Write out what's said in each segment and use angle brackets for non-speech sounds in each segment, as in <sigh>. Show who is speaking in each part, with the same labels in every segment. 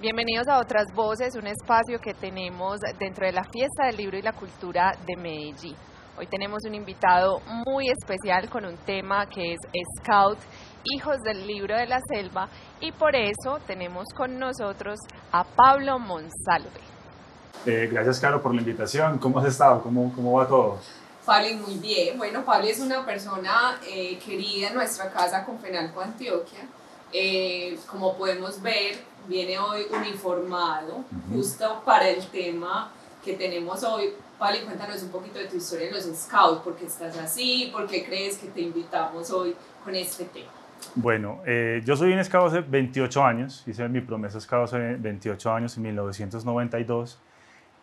Speaker 1: Bienvenidos a Otras Voces, un espacio que tenemos dentro de la Fiesta del Libro y la Cultura de Medellín. Hoy tenemos un invitado muy especial con un tema que es Scout, Hijos del Libro de la Selva, y por eso tenemos con nosotros a Pablo Monsalve.
Speaker 2: Eh, gracias, Caro, por la invitación. ¿Cómo has estado? ¿Cómo, cómo va todo?
Speaker 1: Pablo, muy bien. Bueno, Pablo es una persona eh, querida en nuestra casa con Fenalco Antioquia. Eh, como podemos ver, viene hoy uniformado, justo para el tema que tenemos hoy. Pablo, cuéntanos un poquito de tu historia en los Scouts, por qué estás así, por qué crees que te invitamos hoy con este tema.
Speaker 2: Bueno, eh, yo soy un scout hace 28 años, hice mi promesa scout hace 28 años, en 1992,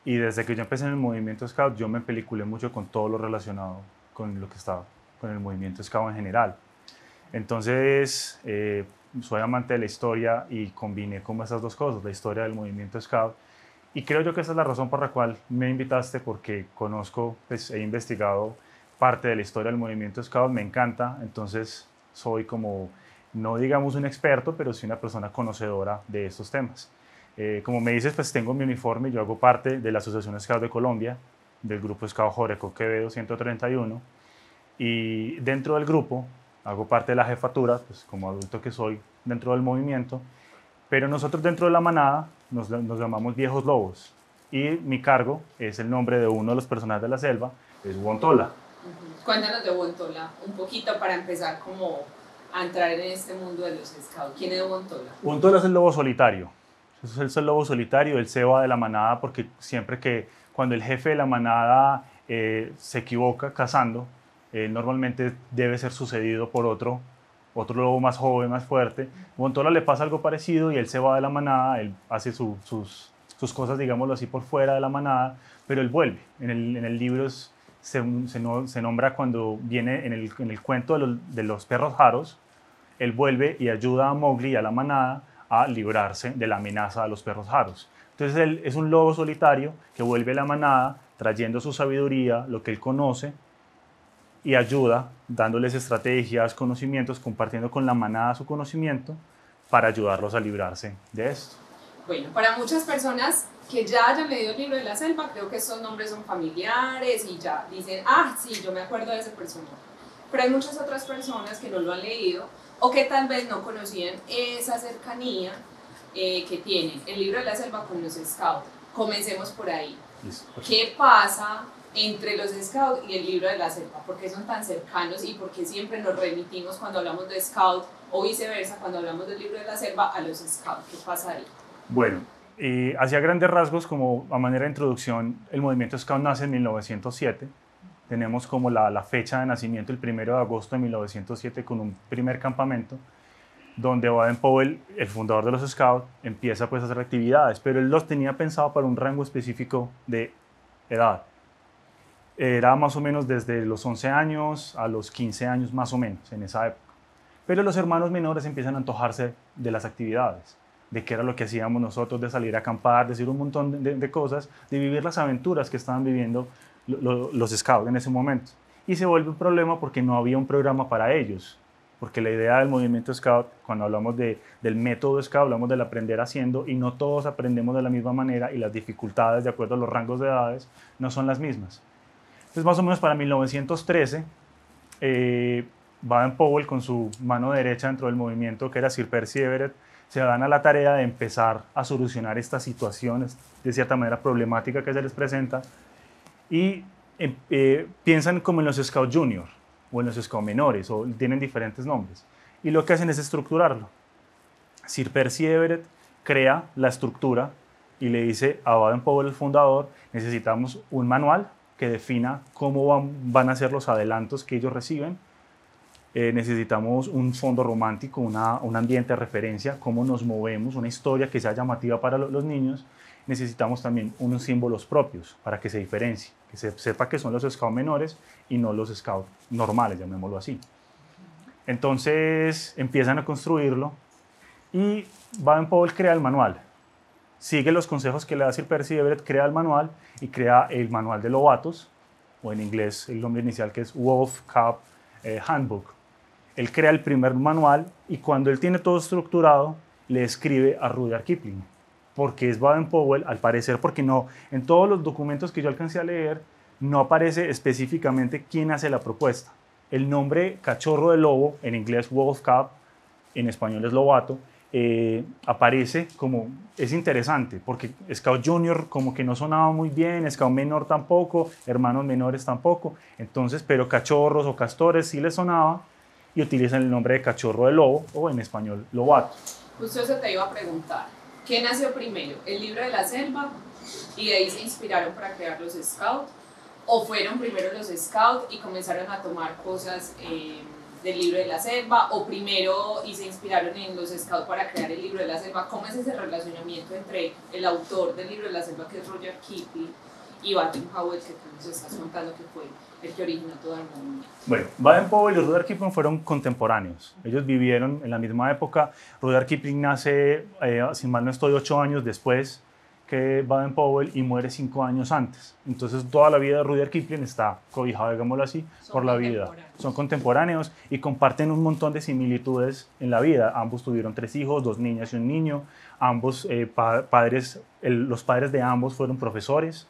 Speaker 2: y desde que yo empecé en el movimiento scout, yo me peliculé mucho con todo lo relacionado con lo que estaba, con el movimiento scout en general. Entonces, eh, soy amante de la historia y combiné como esas dos cosas, la historia del movimiento scout. Y creo yo que esa es la razón por la cual me invitaste, porque conozco, pues he investigado parte de la historia del movimiento scout, me encanta, entonces soy como, no digamos un experto, pero sí una persona conocedora de estos temas. Eh, como me dices, pues tengo mi uniforme, yo hago parte de la Asociación Scout de Colombia, del grupo Scout Joreco Quevedo 131, y dentro del grupo hago parte de la jefatura, pues como adulto que soy dentro del movimiento, pero nosotros dentro de la manada nos, nos llamamos viejos lobos y mi cargo es el nombre de uno de los personajes de la selva, es Wontola.
Speaker 1: Cuéntanos de Wontola un poquito para empezar como a entrar en este mundo de los scouts. ¿Quién es Wontola?
Speaker 2: Wontola es el lobo solitario. Es el lobo solitario, él se va de la manada porque siempre que cuando el jefe de la manada eh, se equivoca cazando, eh, normalmente debe ser sucedido por otro, otro lobo más joven, más fuerte. Montola le pasa algo parecido y él se va de la manada, él hace sus, cosas, digámoslo así, por fuera de la manada, pero él vuelve. En el, libro se, nombra cuando viene en el, en el cuento de los, perros jaros, él vuelve y ayuda a Mowgli a la manada a librarse de la amenaza de los perros jaros. Entonces él es un lobo solitario que vuelve a la manada trayendo su sabiduría, lo que él conoce, y ayuda dándoles estrategias, conocimientos, compartiendo con la manada su conocimiento para ayudarlos a librarse de esto.
Speaker 1: Bueno, para muchas personas que ya hayan leído el libro de la selva, creo que estos nombres son familiares y ya dicen, ah, sí, yo me acuerdo de ese personaje. Pero hay muchas otras personas que no lo han leído o que tal vez no conocían esa cercanía eh, que tienen el libro de la selva con los scouts. Comencemos por ahí. ¿Qué pasa entre los Scouts y el libro de la selva? ¿Por qué son tan cercanos y por qué siempre nos remitimos cuando hablamos de Scout o viceversa cuando hablamos del libro de la selva a los Scouts? ¿Qué pasa ahí?
Speaker 2: Bueno, eh, hacia grandes rasgos, como a manera de introducción, el movimiento Scout nace en 1907. Tenemos como la, fecha de nacimiento el 1 de agosto de 1907 con un primer campamento donde Baden Powell, el fundador de los Scouts, empieza pues a hacer actividades, pero él los tenía pensado para un rango específico de edad era más o menos desde los 11 años a los 15 años más o menos en esa época. Pero los hermanos menores empiezan a antojarse de las actividades, de qué era lo que hacíamos nosotros, de salir a acampar, de decir un montón de, cosas, de vivir las aventuras que estaban viviendo los scouts en ese momento. Y se vuelve un problema porque no había un programa para ellos, porque la idea del movimiento scout, cuando hablamos de, del método scout, hablamos del aprender haciendo y no todos aprendemos de la misma manera y las dificultades de acuerdo a los rangos de edades no son las mismas. Entonces, más o menos para 1913, eh, Baden-Powell, con su mano derecha dentro del movimiento, que era Sir Percy Everett, se dan a la tarea de empezar a solucionar estas situaciones, de cierta manera problemática que se les presenta, y em, eh, piensan como en los Scouts Junior o en los Scouts menores, o tienen diferentes nombres. Y lo que hacen es estructurarlo. Sir Percy Everett crea la estructura y le dice a Baden-Powell, el fundador, necesitamos un manual que defina cómo van, a ser los adelantos que ellos reciben. Eh, necesitamos un fondo romántico, una, un ambiente de referencia, cómo nos movemos, una historia que sea llamativa para los niños. Necesitamos también unos símbolos propios para que se diferencie, que se sepa que son los scouts menores y no los scouts normales, llamémoslo así. Entonces empiezan a construirlo y Baden-Powell crea el manual sigue los consejos que le da Sir Percy Everett, crea el manual y crea el manual de Lobatos, o en inglés el nombre inicial que es Wolf Cub eh, Handbook. Él crea el primer manual y cuando él tiene todo estructurado, le escribe a Rudyard Kipling, porque es Baden Powell, al parecer, porque no, en todos los documentos que yo alcancé a leer, no aparece específicamente quién hace la propuesta. El nombre cachorro de lobo, en inglés wolf cub, en español es lobato, eh, aparece como, es interesante, porque Scout Junior como que no sonaba muy bien, Scout Menor tampoco, hermanos menores tampoco, entonces, pero cachorros o castores sí les sonaba y utilizan el nombre de cachorro de lobo o en español lobato.
Speaker 1: Justo eso te iba a preguntar, ¿qué nació primero? ¿El libro de la selva? Y de ahí se inspiraron para crear los Scouts, o fueron primero los Scouts y comenzaron a tomar cosas... Eh, del libro de la selva o primero y se inspiraron en los scouts para crear el libro de la selva. ¿Cómo es ese relacionamiento entre el autor del libro de la selva, que es Roger Kipling, y Baden Powell, que tú nos estás contando que fue el que originó todo el movimiento?
Speaker 2: Bueno, Baden Powell y Rudyard Kipling fueron contemporáneos. Ellos vivieron en la misma época. Rudyard Kipling nace, eh, si mal no estoy, ocho años después que Baden Powell y muere cinco años antes. Entonces toda la vida de Rudyard Kipling está cobijada, digámoslo así, por la vida. Son contemporáneos y comparten un montón de similitudes en la vida. Ambos tuvieron tres hijos, dos niñas y un niño. Ambos eh, padres, los padres de ambos fueron profesores.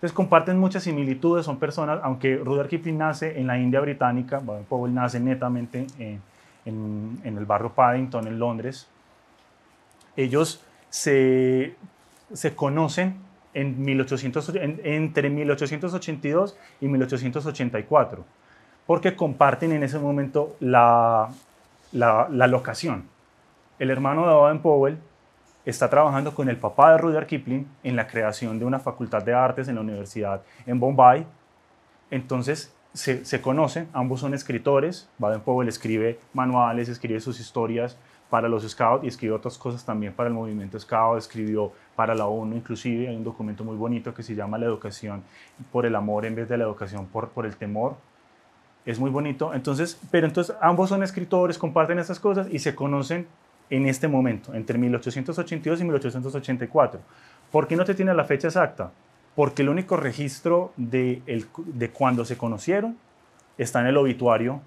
Speaker 2: Entonces comparten muchas similitudes, son personas, aunque Rudyard Kipling nace en la India británica, Baden Powell nace netamente en, en el barrio Paddington, en Londres. Ellos se se conocen en 1800, entre 1882 y 1884, porque comparten en ese momento la, la, locación. El hermano de Baden Powell está trabajando con el papá de Rudyard Kipling en la creación de una facultad de artes en la universidad en Bombay. Entonces se, se conocen, ambos son escritores. Baden Powell escribe manuales, escribe sus historias para los Scouts y escribió otras cosas también para el movimiento Scout, escribió para la ONU inclusive, hay un documento muy bonito que se llama La educación por el amor en vez de la educación por, por el temor. Es muy bonito, entonces, pero entonces ambos son escritores, comparten estas cosas y se conocen en este momento, entre 1882 y 1884. ¿Por qué no te tiene la fecha exacta? Porque el único registro de, el, cuando se conocieron está en el obituario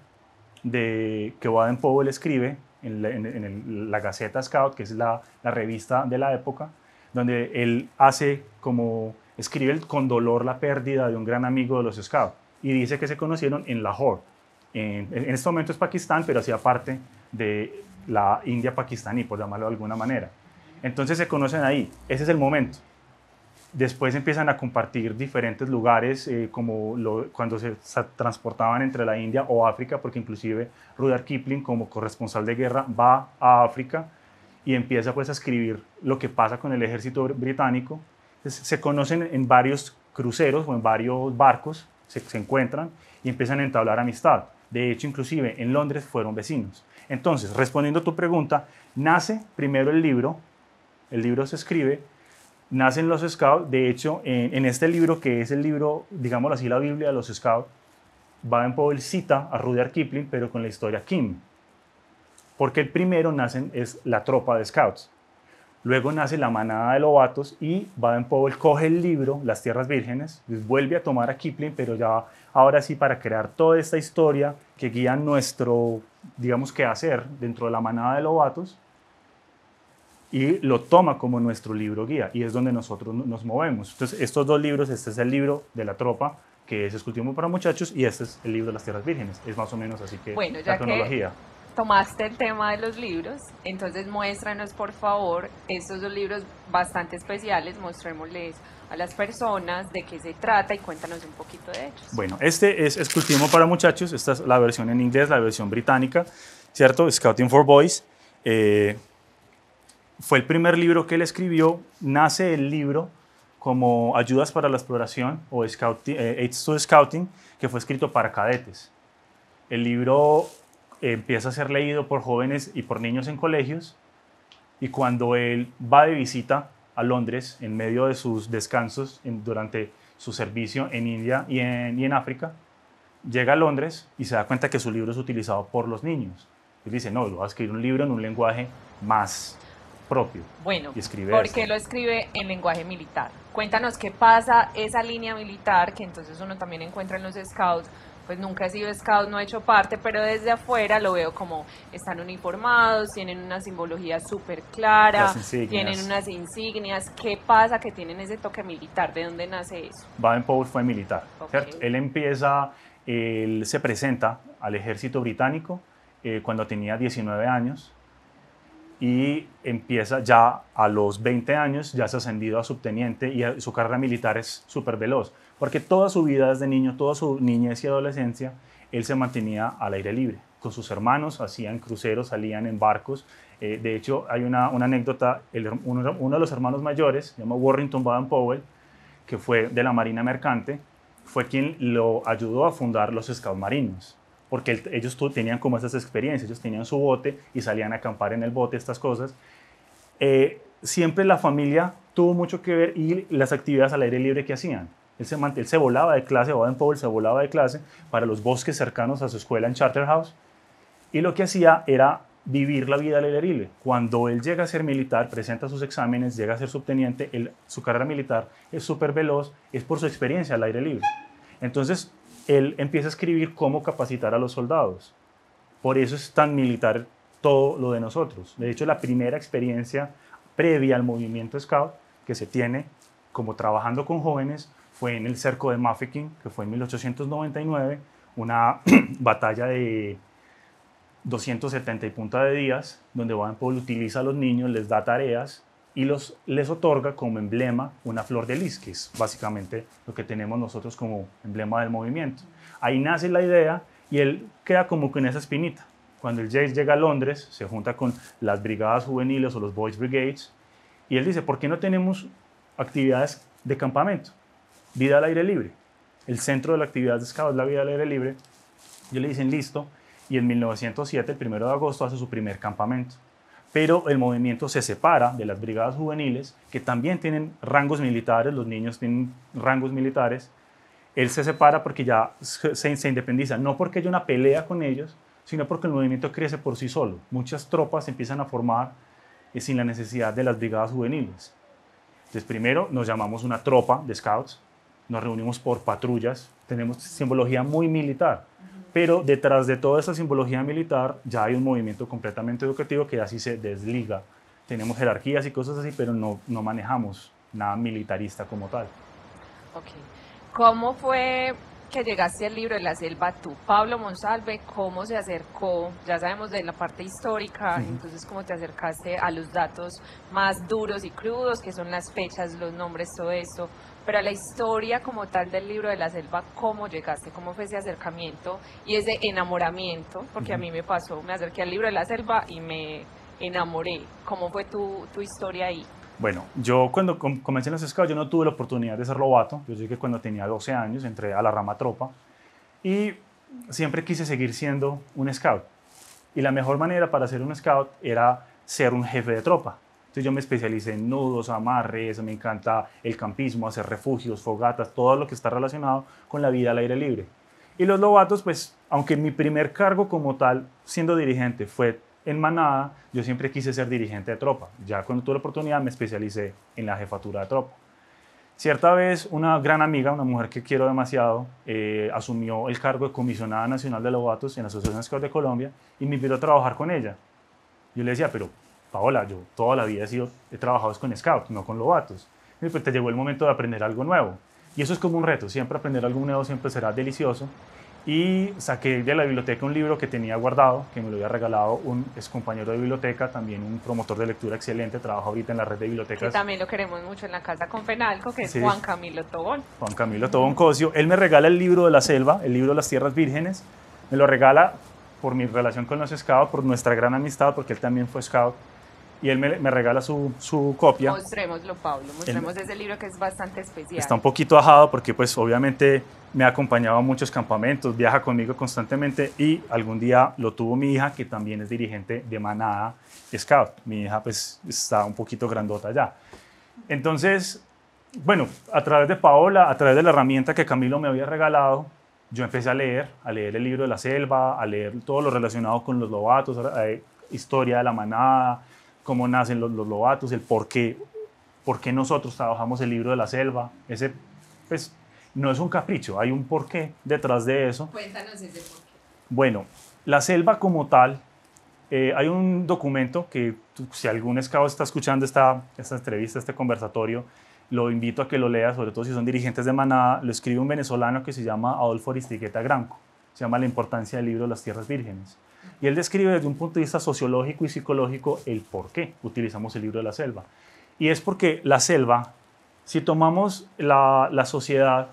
Speaker 2: que Baden Powell escribe en la, Gaceta Scout, que es la, revista de la época, donde él hace como, escribe con dolor la pérdida de un gran amigo de los Scouts y dice que se conocieron en Lahore. En, en este momento es Pakistán, pero hacía parte de la India pakistaní, por llamarlo de alguna manera. Entonces se conocen ahí, ese es el momento. Después empiezan a compartir diferentes lugares, eh, como cuando se transportaban entre la India o África, porque inclusive Rudyard Kipling, como corresponsal de guerra, va a África y empieza pues a escribir lo que pasa con el ejército británico. se conocen en varios cruceros o en varios barcos, se, se encuentran y empiezan a entablar amistad. De hecho, inclusive en Londres fueron vecinos. Entonces, respondiendo a tu pregunta, nace primero el libro, el libro se escribe, nacen los Scouts. De hecho, en, este libro, que es el libro, digámoslo así, la Biblia de los Scouts, Baden Powell cita a Rudyard Kipling, pero con la historia Kim. Porque el primero nacen es la tropa de Scouts. Luego nace la manada de lobatos y Baden Powell coge el libro, Las Tierras Vírgenes, vuelve a tomar a Kipling, pero ya ahora sí para crear toda esta historia que guía nuestro, digamos, qué hacer dentro de la manada de lobatos y lo toma como nuestro libro guía y es donde nosotros nos movemos. Entonces, estos dos libros, este es el libro de la tropa, que es Escultismo para Muchachos, y este es el libro de las Tierras Vírgenes. Es más o menos así que
Speaker 1: bueno, ya la cronología. Que tomaste el tema de los libros, entonces muéstranos por favor estos dos libros bastante especiales, mostrémosles a las personas de qué se trata y cuéntanos un poquito de ellos.
Speaker 2: Bueno, este es Escultismo para Muchachos, esta es la versión en inglés, la versión británica, ¿cierto? Scouting for Boys. Eh, fue el primer libro que él escribió. Nace el libro como Ayudas para la Exploración o Scouting, eh, Aids to Scouting, que fue escrito para cadetes. El libro empieza a ser leído por jóvenes y por niños en colegios y cuando él va de visita a Londres en medio de sus descansos durante su servicio en India y en, y en África, llega a Londres y se da cuenta que su libro es utilizado por los niños. Él dice, no, voy a escribir un libro en un lenguaje más propio.
Speaker 1: Bueno, y escribe ¿por qué lo escribe en lenguaje militar? Cuéntanos qué pasa esa línea militar que entonces uno también encuentra en los scouts pues nunca he sido scout, no he hecho parte, pero desde afuera lo veo como están uniformados, tienen una simbología súper clara, tienen unas insignias. ¿Qué pasa que tienen ese toque militar? ¿De dónde nace eso?
Speaker 2: Baden-Powell fue militar, ¿cierto? Él empieza, él se presenta al ejército británico eh, cuando tenía 19 años y empieza ya a los 20 años, ya se ha ascendido a subteniente y su carrera militar es súper veloz, porque toda su vida desde niño, toda su niñez y adolescencia, él se mantenía al aire libre. Con sus hermanos hacían cruceros, salían en barcos. Eh, de hecho, hay una, anécdota, uno, de los hermanos mayores, se llama Warrington Baden-Powell, que fue de la Marina Mercante, fue quien lo ayudó a fundar los Scouts Marinos porque ellos tenían como esas experiencias, ellos tenían su bote y salían a acampar en el bote, estas cosas. Eh, siempre la familia tuvo mucho que ver y las actividades al aire libre que hacían. Él se, él se volaba de clase, Baden-Powell se volaba de clase para los bosques cercanos a su escuela en Charterhouse y lo que hacía era vivir la vida libre. Cuando él llega a ser militar, presenta sus exámenes, llega a ser subteniente, su carrera militar es súper veloz, es por su experiencia al aire libre. Entonces, él empieza a escribir cómo capacitar a los soldados. Por eso es tan militar todo lo de nosotros. De hecho, la primera experiencia previa al movimiento Scout que se tiene como trabajando con jóvenes fue en el cerco de Mafeking, que fue en 1899, una <clears throat> batalla de 270 y punta de días, donde Van Paul utiliza a los niños, les da tareas y los, les otorga como emblema una flor de lis, que es básicamente lo que tenemos nosotros como emblema del movimiento. Ahí nace la idea y él queda como con esa espinita. Cuando el Jace llega a Londres, se junta con las brigadas juveniles o los Boys Brigades, y él dice, ¿por qué no tenemos actividades de campamento? Vida al aire libre. El centro de la actividad de Scout es la vida al aire libre. Yo le dicen, listo, y en 1907, el 1 de agosto, hace su primer campamento pero el movimiento se separa de las brigadas juveniles, que también tienen rangos militares, los niños tienen rangos militares, él se separa porque ya se, independiza, no porque haya una pelea con ellos, sino porque el movimiento crece por sí solo. Muchas tropas empiezan a formar eh, sin la necesidad de las brigadas juveniles. Entonces, primero nos llamamos una tropa de scouts, nos reunimos por patrullas, tenemos simbología muy militar. Pero detrás de toda esa simbología militar ya hay un movimiento completamente educativo que así se desliga. Tenemos jerarquías y cosas así, pero no, no manejamos nada militarista como tal.
Speaker 1: Ok. ¿Cómo fue que llegaste al libro de la selva tú, Pablo Monsalve, cómo se acercó, ya sabemos de la parte histórica, entonces cómo te acercaste a los datos más duros y crudos, que son las fechas, los nombres, todo eso, pero a la historia como tal del libro de la selva, ¿cómo llegaste? ¿Cómo fue ese acercamiento y ese enamoramiento? Porque a mí me pasó, me acerqué al libro de la selva y me enamoré. ¿Cómo fue tu, tu historia ahí?
Speaker 2: Bueno, yo cuando comencé en los scouts, yo no tuve la oportunidad de ser lobato. Yo llegué cuando tenía 12 años, entré a la rama tropa y siempre quise seguir siendo un scout. Y la mejor manera para ser un scout era ser un jefe de tropa. Entonces yo me especialicé en nudos, amarres, me encanta el campismo, hacer refugios, fogatas, todo lo que está relacionado con la vida al aire libre. Y los lobatos, pues, aunque mi primer cargo como tal, siendo dirigente, fue en manada, yo siempre quise ser dirigente de tropa. Ya cuando tuve la oportunidad me especialicé en la jefatura de tropa. Cierta vez una gran amiga, una mujer que quiero demasiado, eh, asumió el cargo de comisionada nacional de lobatos en la Asociación Scout de Colombia y me invitó a trabajar con ella. Yo le decía, pero Paola, yo toda la vida he, sido, he trabajado con scouts, no con lobatos. Y pues te llegó el momento de aprender algo nuevo. Y eso es como un reto, siempre aprender algo nuevo siempre será delicioso. Y saqué de la biblioteca un libro que tenía guardado, que me lo había regalado un ex compañero de biblioteca, también un promotor de lectura excelente, trabaja ahorita en la red de bibliotecas.
Speaker 1: Que también lo queremos mucho en la casa con Fenalco, que es Juan Camilo Tobón.
Speaker 2: Juan Camilo Tobón Cosio. Él me regala el libro de la selva, el libro de las tierras vírgenes. Me lo regala por mi relación con los scouts, por nuestra gran amistad, porque él también fue scout y él me, regala su, su, copia.
Speaker 1: Mostrémoslo, Pablo, mostremos ese libro que es bastante especial.
Speaker 2: Está un poquito ajado porque pues obviamente me ha acompañado a muchos campamentos, viaja conmigo constantemente y algún día lo tuvo mi hija que también es dirigente de Manada Scout. Mi hija pues está un poquito grandota ya. Entonces, bueno, a través de Paola, a través de la herramienta que Camilo me había regalado, yo empecé a leer, a leer el libro de la selva, a leer todo lo relacionado con los lobatos, eh, historia de la manada, cómo nacen los, los lobatos, el por qué, por qué nosotros trabajamos el libro de la selva, ese, pues, no es un capricho, hay un porqué detrás de eso.
Speaker 1: Cuéntanos ese porqué.
Speaker 2: Bueno, la selva como tal, eh, hay un documento que si algún escabo está escuchando esta, esta entrevista, este conversatorio, lo invito a que lo lea, sobre todo si son dirigentes de Manada, lo escribe un venezolano que se llama Adolfo Aristiqueta Granco, se llama La importancia del libro Las Tierras Vírgenes. Y él describe desde un punto de vista sociológico y psicológico el por qué utilizamos el libro de la selva. Y es porque la selva, si tomamos la, sociedad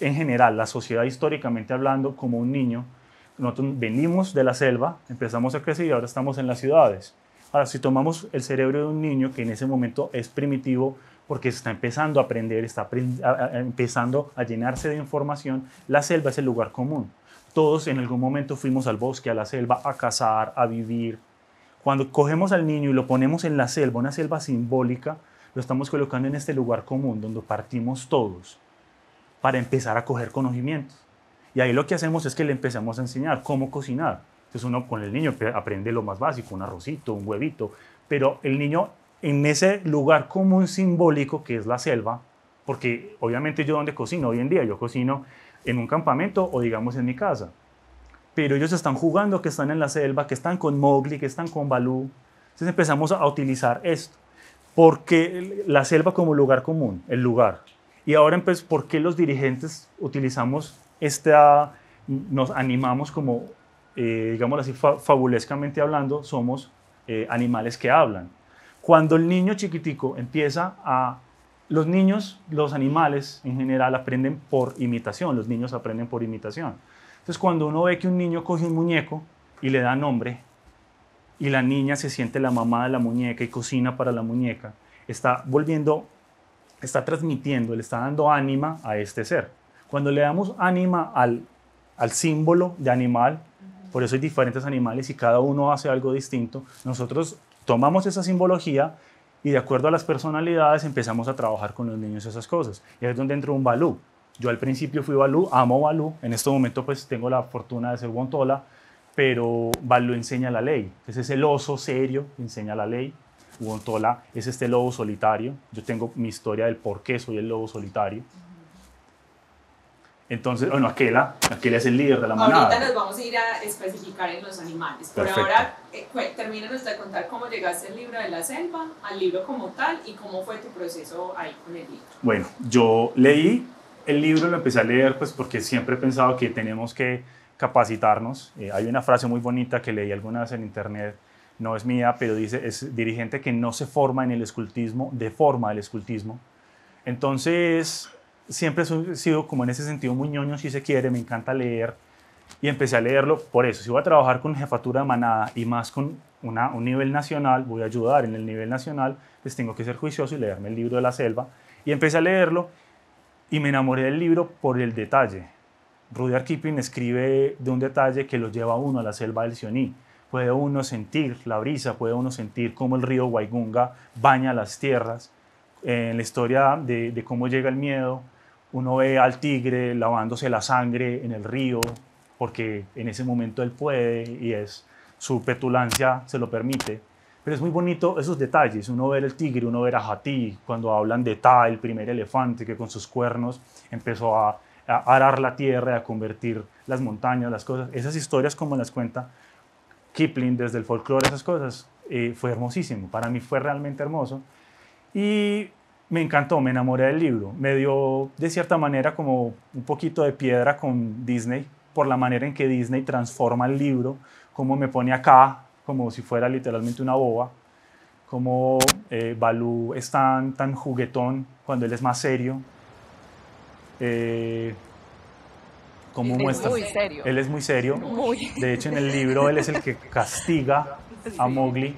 Speaker 2: en general, la sociedad históricamente hablando, como un niño, nosotros venimos de la selva, empezamos a crecer y ahora estamos en las ciudades. Ahora, si tomamos el cerebro de un niño que en ese momento es primitivo porque está empezando a aprender, está empezando a llenarse de información, la selva es el lugar común. Todos en algún momento fuimos al bosque, a la selva, a cazar, a vivir. Cuando cogemos al niño y lo ponemos en la selva, una selva simbólica, lo estamos colocando en este lugar común donde partimos todos para empezar a coger conocimientos. Y ahí lo que hacemos es que le empezamos a enseñar cómo cocinar. Entonces uno con el niño aprende lo más básico, un arrocito, un huevito, pero el niño en ese lugar común simbólico que es la selva, porque obviamente yo donde cocino hoy en día, yo cocino en un campamento o digamos en mi casa, pero ellos están jugando que están en la selva, que están con Mowgli, que están con Balú. Entonces empezamos a utilizar esto, porque la selva como lugar común, el lugar. Y ahora, pues, ¿por qué los dirigentes utilizamos esta, nos animamos como, eh, digamos así, fabulescamente hablando, somos eh, animales que hablan. Cuando el niño chiquitico empieza a... Los niños, los animales en general aprenden por imitación, los niños aprenden por imitación. Entonces cuando uno ve que un niño coge un muñeco y le da nombre, y la niña se siente la mamá de la muñeca y cocina para la muñeca, está volviendo, está transmitiendo, le está dando ánima a este ser. Cuando le damos ánima al, al símbolo de animal, por eso hay diferentes animales y cada uno hace algo distinto, nosotros tomamos esa simbología y de acuerdo a las personalidades empezamos a trabajar con los niños esas cosas. Y ahí es donde entró un balú. Yo al principio fui balú, amo balú, en este momento pues tengo la fortuna de ser guantola, pero balú enseña la ley. Ese es el oso serio que enseña la ley. Guantola es este lobo solitario. Yo tengo mi historia del por qué soy el lobo solitario. Entonces, bueno, Aquela, Aquela es el líder de la manada.
Speaker 1: Ahorita nos vamos a ir a especificar en los animales. Por ahora, eh, termínanos de contar cómo llegaste al libro de la selva, al libro como tal y cómo fue tu proceso ahí con el libro.
Speaker 2: Bueno, yo leí el libro, lo empecé a leer pues porque siempre he pensado que tenemos que capacitarnos. Eh, hay una frase muy bonita que leí alguna vez en internet, no es mía, pero dice, es dirigente que no se forma en el escultismo, deforma el escultismo. Entonces, siempre he sido como en ese sentido muy ñoño, si se quiere, me encanta leer y empecé a leerlo por eso. Si voy a trabajar con jefatura de manada y más con una, un nivel nacional, voy a ayudar en el nivel nacional, pues tengo que ser juicioso y leerme el libro de la selva. Y empecé a leerlo y me enamoré del libro por el detalle. Rudyard Kipling escribe de un detalle que lo lleva a uno a la selva del Sioní. Puede uno sentir la brisa, puede uno sentir cómo el río Waigunga baña las tierras. En la historia de cómo llega el miedo, uno ve al tigre lavándose la sangre en el río, porque en ese momento él puede y es su petulancia se lo permite. Pero es muy bonito esos detalles, uno ver el tigre, uno ver a Hatí, cuando hablan de Ta, el primer elefante que con sus cuernos empezó a, arar la tierra, a convertir las montañas, las cosas. Esas historias como las cuenta Kipling desde el folclore, esas cosas, eh, fue hermosísimo. Para mí fue realmente hermoso. Y me encantó, me enamoré del libro. Me dio de cierta manera como un poquito de piedra con Disney por la manera en que Disney transforma el libro, como me pone acá, como si fuera literalmente una boba, como eh, Balú es tan, tan juguetón cuando él es más serio. Eh, como
Speaker 3: él
Speaker 2: muestra,
Speaker 3: es muy serio.
Speaker 2: Él es muy serio.
Speaker 3: Muy.
Speaker 2: De hecho, en el libro él es el que castiga a Mowgli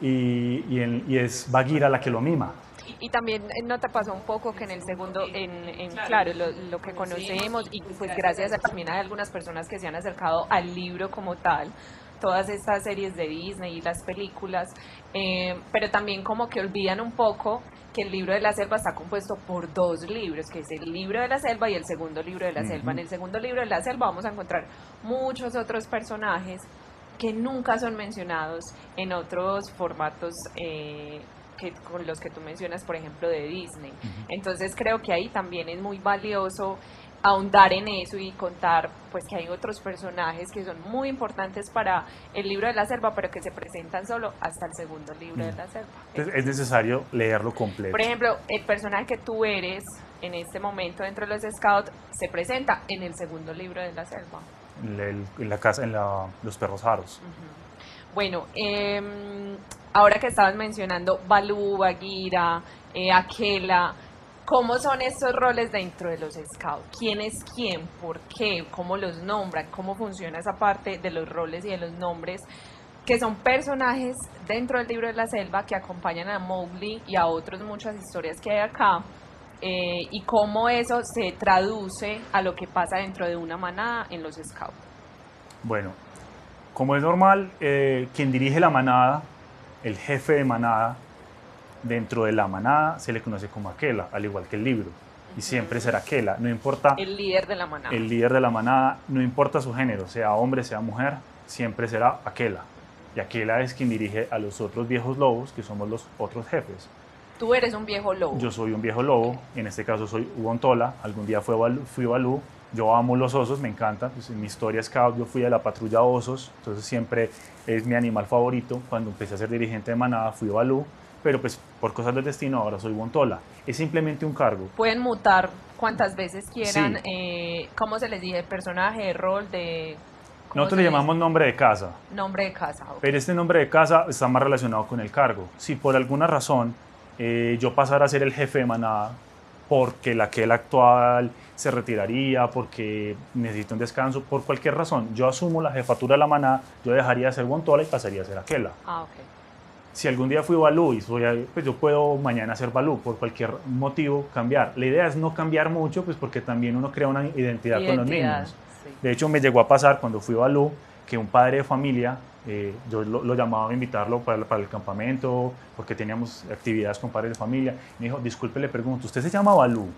Speaker 2: y, y, y es Bagheera la que lo mima.
Speaker 3: Y también eh, no te pasó un poco que en el segundo, en, en claro, lo, lo, que conocemos y pues gracias. a también hay algunas personas que se han acercado al libro como tal, todas estas series de Disney y las películas, eh, pero también como que olvidan un poco que el libro de la selva está compuesto por dos libros, que es el libro de la selva y el segundo libro de la selva. En el segundo libro de la selva vamos a encontrar muchos otros personajes que nunca son mencionados en otros formatos eh,
Speaker 1: que con los que tú mencionas, por ejemplo, de Disney. Entonces creo que ahí también es muy valioso ahondar en eso y contar pues que hay otros personajes que son muy importantes para el libro de la selva, pero que se presentan solo hasta el segundo libro de la selva.
Speaker 2: Entonces, es necesario leerlo completo.
Speaker 1: Por ejemplo, el personaje que tú eres en este momento dentro de los Scouts se presenta en el segundo libro de la selva.
Speaker 2: En, la casa, en la, los perros aros.
Speaker 1: Bueno, em, ahora que estabas mencionando Balú, Bagira, eh, Aquela, ¿Cómo son estos roles dentro de los scouts? ¿Quién es quién? ¿Por qué? ¿Cómo los nombran? ¿Cómo funciona esa parte de los roles y de los nombres? Que son personajes dentro del libro de la selva que acompañan a Mowgli y a otras muchas historias que hay acá. Eh, y cómo eso se traduce a lo que pasa dentro de una manada en los scouts.
Speaker 2: Bueno, como es normal, eh, quien dirige la manada, el jefe de manada, dentro de la manada se le conoce como Aquela, al igual que el libro. Y siempre será Aquela, no importa...
Speaker 1: El líder de la manada.
Speaker 2: El líder de la manada, no importa su género, sea hombre, sea mujer, siempre será Aquela. Y Aquela es quien dirige a los otros viejos lobos, que somos los otros jefes.
Speaker 1: Tú eres un viejo lobo.
Speaker 2: Yo soy un viejo lobo, en este caso soy Ubontola, algún día fui Balú, fui Balú, yo amo los osos, me encanta, pues en mi historia scout yo fui a la patrulla osos, entonces siempre es mi animal favorito, cuando empecé a ser dirigente de manada fui Balú, pero pues por cosas del destino ahora soy Bontola. Es simplemente un cargo.
Speaker 1: Pueden mutar cuantas veces quieran, eh, ¿cómo se les dice? Personaje, rol, de...
Speaker 2: Nosotros le llamamos nombre de casa.
Speaker 1: Nombre de casa.
Speaker 2: Pero este nombre de casa está más relacionado con el cargo. Si por alguna razón eh, yo pasara a ser el jefe de manada, porque la que el actual se retiraría, porque necesito un descanso, por cualquier razón, yo asumo la jefatura de la manada, yo dejaría de ser Bontola y pasaría a ser aquella.
Speaker 1: Ah, ok
Speaker 2: si algún día fui Balú y soy, pues yo puedo mañana ser Balú por cualquier motivo cambiar. La idea es no cambiar mucho, pues porque también uno crea una identidad, con los niños. De hecho, me llegó a pasar cuando fui Balú que un padre de familia, eh, yo lo, llamaba a invitarlo para, para, el campamento, porque teníamos actividades con padres de familia. Me dijo, disculpe, le pregunto, ¿usted se llama Balú?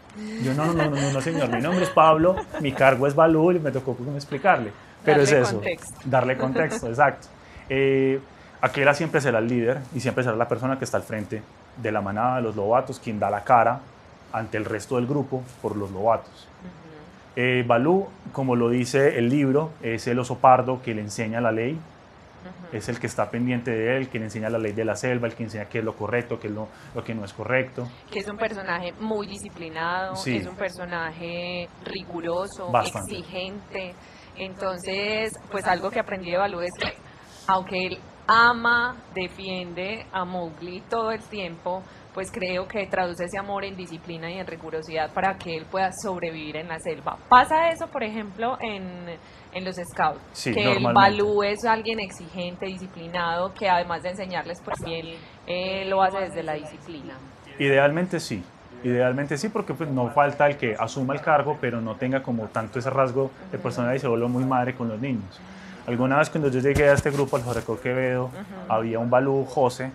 Speaker 2: Yo, no, no, no, no, no, señor, mi nombre es Pablo, mi cargo es Balú, y me tocó explicarle. Pero
Speaker 1: darle
Speaker 2: es eso,
Speaker 1: contexto.
Speaker 2: darle contexto, exacto. Eh, Aquela siempre será el líder y siempre será la persona que está al frente de la manada de los lobatos, quien da la cara ante el resto del grupo por los lobatos. Eh, Balú, como lo dice el libro, es el oso pardo que le enseña la ley, es el que está pendiente de él, que le enseña la ley de la selva, el que enseña qué es lo correcto, qué es lo, que no es correcto.
Speaker 1: Que es un personaje muy disciplinado, es un personaje riguroso, exigente. Entonces, pues algo que aprendí de Balú es que, aunque él ama, defiende a Mowgli todo el tiempo, pues creo que traduce ese amor en disciplina y en rigurosidad para que él pueda sobrevivir en la selva. Pasa eso, por ejemplo, en, en los scouts, que el Balú es alguien exigente, disciplinado, que además de enseñarles, pues él eh, lo hace desde la disciplina.
Speaker 2: Idealmente sí, Idealmente sí, porque pues no falta el que asuma el cargo, pero no tenga como tanto ese rasgo de personalidad y se vuelve muy madre con los niños. Alguna vez cuando yo llegué a este grupo, al José Quevedo, había un Balú José,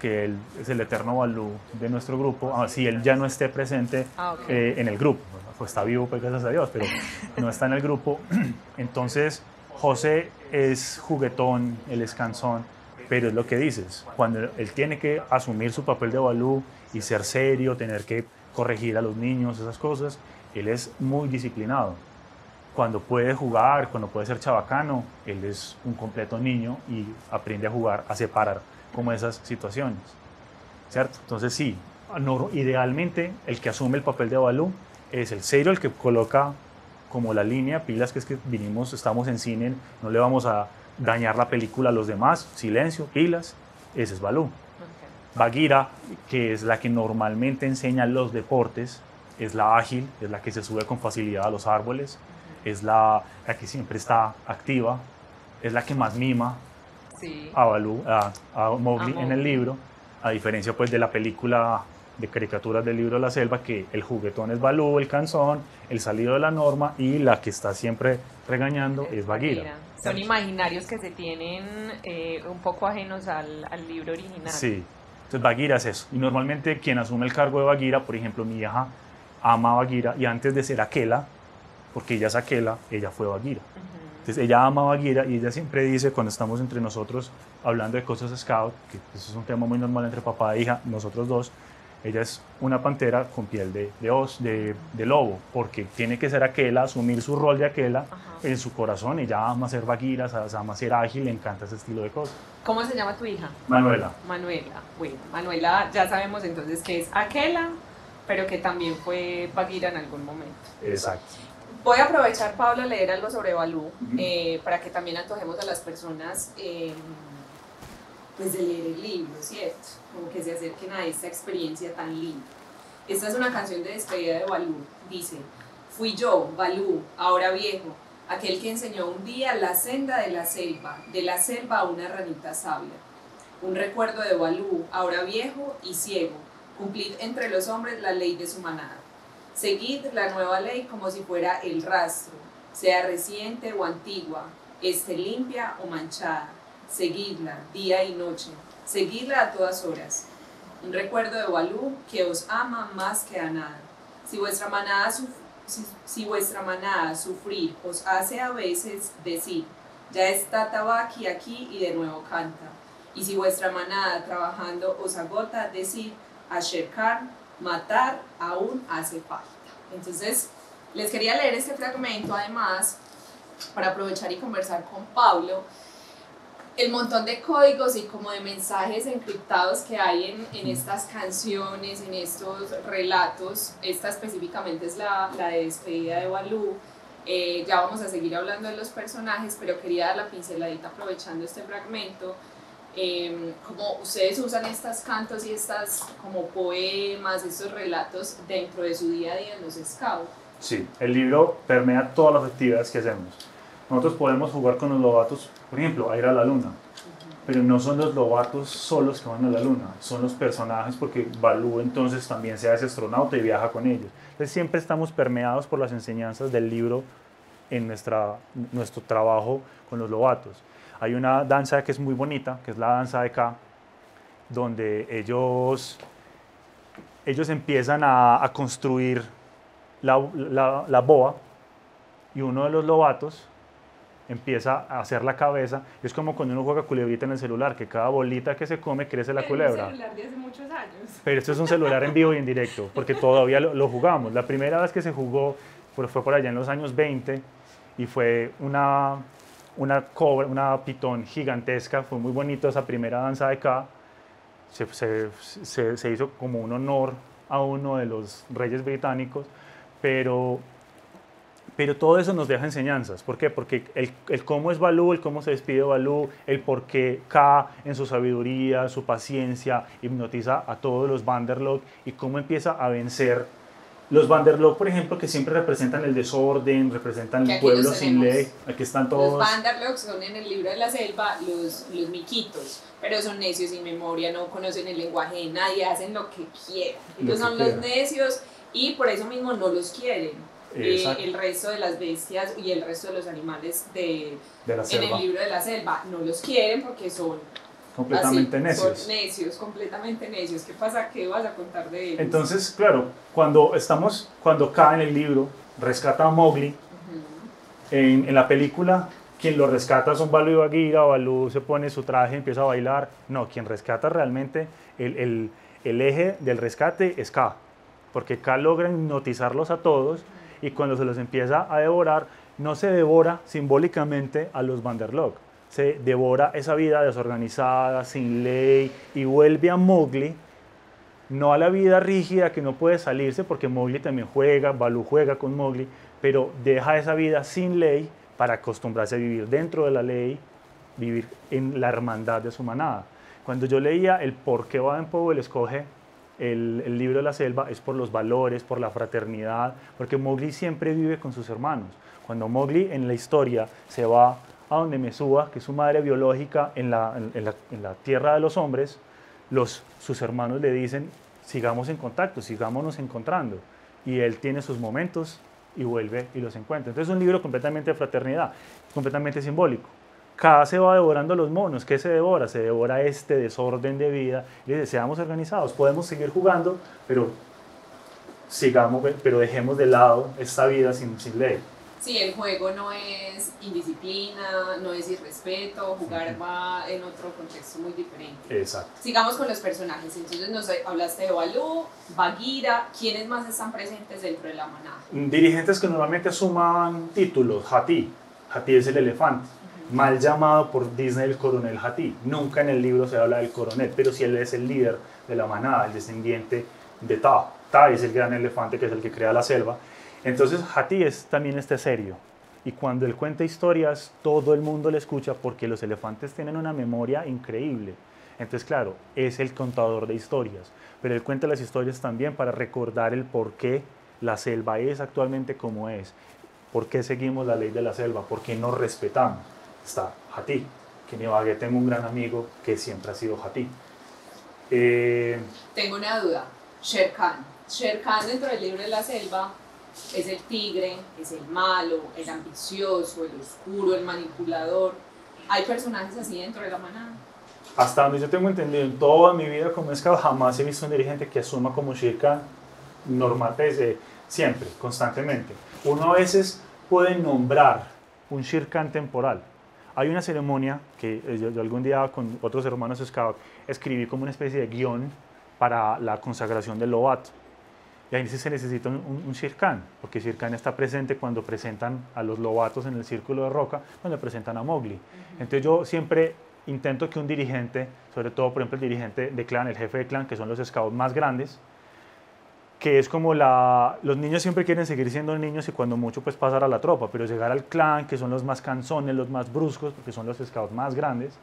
Speaker 2: que él es el eterno Balú de nuestro grupo, así él ya no esté presente
Speaker 1: ah,
Speaker 2: eh, en el grupo, pues está vivo, pues gracias a Dios, pero <laughs> no está en el grupo. <clears throat> Entonces, José es juguetón, él es cansón, pero es lo que dices, cuando él tiene que asumir su papel de Balú y ser serio, tener que corregir a los niños, esas cosas, él es muy disciplinado. Cuando puede jugar, cuando puede ser chabacano, él es un completo niño y aprende a jugar, a separar como esas situaciones. ¿Cierto? Entonces sí, idealmente el que asume el papel de Balú es el serio, el que coloca como la línea, pilas que es que vinimos, estamos en cine, no le vamos a dañar la película a los demás, silencio, pilas, ese es Balú. Bagira, que es la que normalmente enseña los deportes, es la ágil, es la que se sube con facilidad a los árboles, es la, la, que siempre está activa, es la que más mima a, Balú, a, a, Mowgli en el libro, a diferencia pues de la película de caricaturas del libro la selva, que el juguetón es Balú, el canzón, el salido de la norma y la que está siempre regañando es, Bagheera.
Speaker 1: Son imaginarios que se tienen eh, un poco ajenos al, al, libro original.
Speaker 2: Sí, entonces Bagheera es eso. Y normalmente quien asume el cargo de Bagheera, por ejemplo, mi hija ama a Bagheera y antes de ser Aquela, porque ella es Aquela, ella fue Bagheera. Entonces ella ama a Bagheera y ella siempre dice cuando estamos entre nosotros hablando de cosas scout, que eso es un tema muy normal entre papá e hija, nosotros dos, ella es una pantera con piel de, de, os, de, de lobo, porque tiene que ser aquela, asumir su rol de aquela en su corazón. Ella ama ser Bagheera, ama ser ágil, le encanta ese estilo de cosas.
Speaker 3: ¿Cómo se llama tu hija?
Speaker 2: Manuela.
Speaker 3: Manuela, bueno, Manuela ya sabemos entonces que es aquela, pero que también fue Bagheera en algún momento.
Speaker 2: Exacto.
Speaker 1: Voy a aprovechar, Pablo, a leer algo sobre Balú, eh, para que también antojemos a las personas eh, pues de leer el libro, ¿cierto? Como que se acerquen a esta experiencia tan linda. Esta es una canción de despedida de Balú. Dice, fui yo, Balú, ahora viejo, aquel que enseñó un día la senda de la selva, de la selva a una ranita sabia. Un recuerdo de Balú, ahora viejo y ciego, cumplid entre los hombres la ley de su manada. Seguid la nueva ley como si fuera el rastro, sea reciente o antigua, esté limpia o manchada seguidla día y noche, seguidla a todas horas. Un recuerdo de Balú que os ama más que a nada. Si vuestra manada, si, vuestra manada sufrir os hace a veces decir, ya está Tabaki aquí y de nuevo canta. Y si vuestra manada trabajando os agota, decir, acercar, matar, aún hace falta. Entonces, les quería leer este fragmento además para aprovechar y conversar con Pablo el montón de códigos y como de mensajes encriptados que hay en, en estas canciones, en estos relatos. Esta específicamente es la, la de despedida de Balú. Eh, ya vamos a seguir hablando de los personajes, pero quería dar la pinceladita aprovechando este fragmento. Eh, como ustedes usan estas cantos y estas como poemas, estos relatos dentro de su día a día en los scouts.
Speaker 2: Sí, el libro permea todas las actividades que hacemos nosotros podemos jugar con los lobatos, por ejemplo, a ir a la luna, pero no son los lobatos solos que van a la luna, son los personajes porque Balú entonces también se hace astronauta y viaja con ellos. Entonces siempre estamos permeados por las enseñanzas del libro en nuestra, nuestro trabajo con los lobatos. Hay una danza que es muy bonita, que es la danza de K, donde ellos, ellos empiezan a, a construir la, la, la boa y uno de los lobatos empieza a hacer la cabeza. Es como cuando uno juega culebrita en el celular, que cada bolita que se come crece la culebra.
Speaker 1: celular de hace muchos años.
Speaker 2: Pero esto es un celular en vivo y en directo, porque todavía lo, jugamos. La primera vez que se jugó fue por allá en los años 20 y fue una, una, cobra, una pitón gigantesca. Fue muy bonito esa primera danza de acá. Se, se, hizo como un honor a uno de los reyes británicos, pero pero todo eso nos deja enseñanzas. ¿Por qué? Porque el, el, cómo es Balú, el cómo se despide Balú, el por qué K en su sabiduría, su paciencia, hipnotiza a todos los Vanderlog y cómo empieza a vencer los Vanderlog, por ejemplo, que siempre representan el desorden, representan el pueblo sin ley. Aquí están todos.
Speaker 1: Los Vanderlog son en el libro de la selva los, los miquitos, pero son necios sin memoria, no conocen el lenguaje de nadie, hacen lo que quieran. Ellos son los necios y por eso mismo no los quieren el resto de las bestias y el resto de los animales de, en el libro de la selva no los quieren porque son
Speaker 2: completamente necios.
Speaker 1: Son necios, completamente necios. ¿Qué pasa? ¿Qué vas a contar de ellos?
Speaker 2: Entonces, claro, cuando estamos, cuando cae en el libro, rescata a Mowgli, en, en, la película, quien lo rescata son Balú y Bagheera, Balú se pone su traje y empieza a bailar. No, quien rescata realmente, el, el, el eje del rescate es K, porque K logra hipnotizarlos a todos y cuando se los empieza a devorar, no se devora simbólicamente a los Vanderlog, se devora esa vida desorganizada, sin ley, y vuelve a Mowgli, no a la vida rígida que no puede salirse, porque Mowgli también juega, Balú juega con Mowgli, pero deja esa vida sin ley para acostumbrarse a vivir dentro de la ley, vivir en la hermandad de su manada. Cuando yo leía el por qué Baden Powell escoge el, libro de la selva es por los valores, por la fraternidad, porque Mowgli siempre vive con sus hermanos. Cuando Mowgli en la historia se va a donde Mesúa, que es su madre biológica en la, en, la, en la, tierra de los hombres, los, sus hermanos le dicen, sigamos en contacto, sigámonos encontrando. Y él tiene sus momentos y vuelve y los encuentra. Entonces es un libro completamente de fraternidad, completamente simbólico cada se va devorando los monos. ¿Qué se devora? Se devora este desorden de vida. Y dice, seamos organizados, podemos seguir jugando, pero sigamos, pero dejemos de lado esta vida sin, sin ley.
Speaker 1: Sí, el juego no es indisciplina, no es irrespeto, jugar va en otro contexto muy diferente.
Speaker 2: Exacto.
Speaker 1: Sigamos con los personajes. Entonces nos hablaste de Balú, Bagheera, ¿quiénes más están presentes dentro de la manada?
Speaker 2: Dirigentes que normalmente suman títulos, Hati. Hati es el elefante. Mal llamado por Disney el coronel Hati. Nunca en el libro se habla del coronel, pero sí él es el líder de la manada, el descendiente de Ta. Ta es el gran elefante que es el que crea la selva entonces Hati es también este serio. Y cuando él cuenta historias, todo el mundo le escucha porque los elefantes tienen una memoria increíble. Entonces, claro, es el contador de historias. Pero él cuenta las historias también para recordar el por qué la selva es actualmente como es. ¿Por qué seguimos la ley de la selva? ¿Por qué nos respetamos? Está Hati. Que en Ibagué tengo un gran amigo que siempre ha sido Hati.
Speaker 1: Eh, tengo una duda. Sher Khan dentro del libro de la selva es el tigre, es el malo, el ambicioso, el oscuro, el manipulador. ¿Hay personajes así dentro de la manada?
Speaker 2: Hasta donde yo tengo entendido, en toda mi vida como esclavo jamás he visto un dirigente que asuma como Shirka normal, desde siempre, constantemente. Uno a veces puede nombrar un Shirkan temporal. Hay una ceremonia que eh, yo, algún día con otros hermanos scout escribí como una especie de guion para la consagración del Lobato y ahí se necesita un, un, Shirkan, porque Shirkan está presente cuando presentan a los lobatos en el círculo de roca, cuando presentan a Mowgli. Entonces yo siempre intento que un dirigente, sobre todo por ejemplo el dirigente de clan, el jefe de clan, que son los scouts más grandes, que es como la... Los niños siempre quieren seguir siendo niños y cuando mucho pues pasar a la tropa, pero llegar al clan, que son los más canzones, los más bruscos, porque son los scouts más grandes.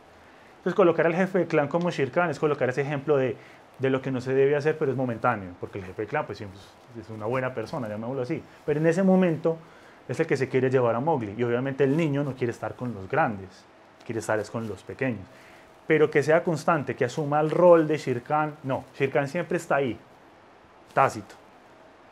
Speaker 2: Entonces colocar al jefe de clan como Shirkan es colocar ese ejemplo de de lo que no se debe hacer, pero es momentáneo, porque el jefe de clan pues, es una buena persona, llamémoslo así. Pero en ese momento es el que se quiere llevar a Mowgli, y obviamente el niño no quiere estar con los grandes, quiere estar con los pequeños. Pero que sea constante, que asuma el rol de Shirkan, no, Shirkan siempre está ahí, tácito.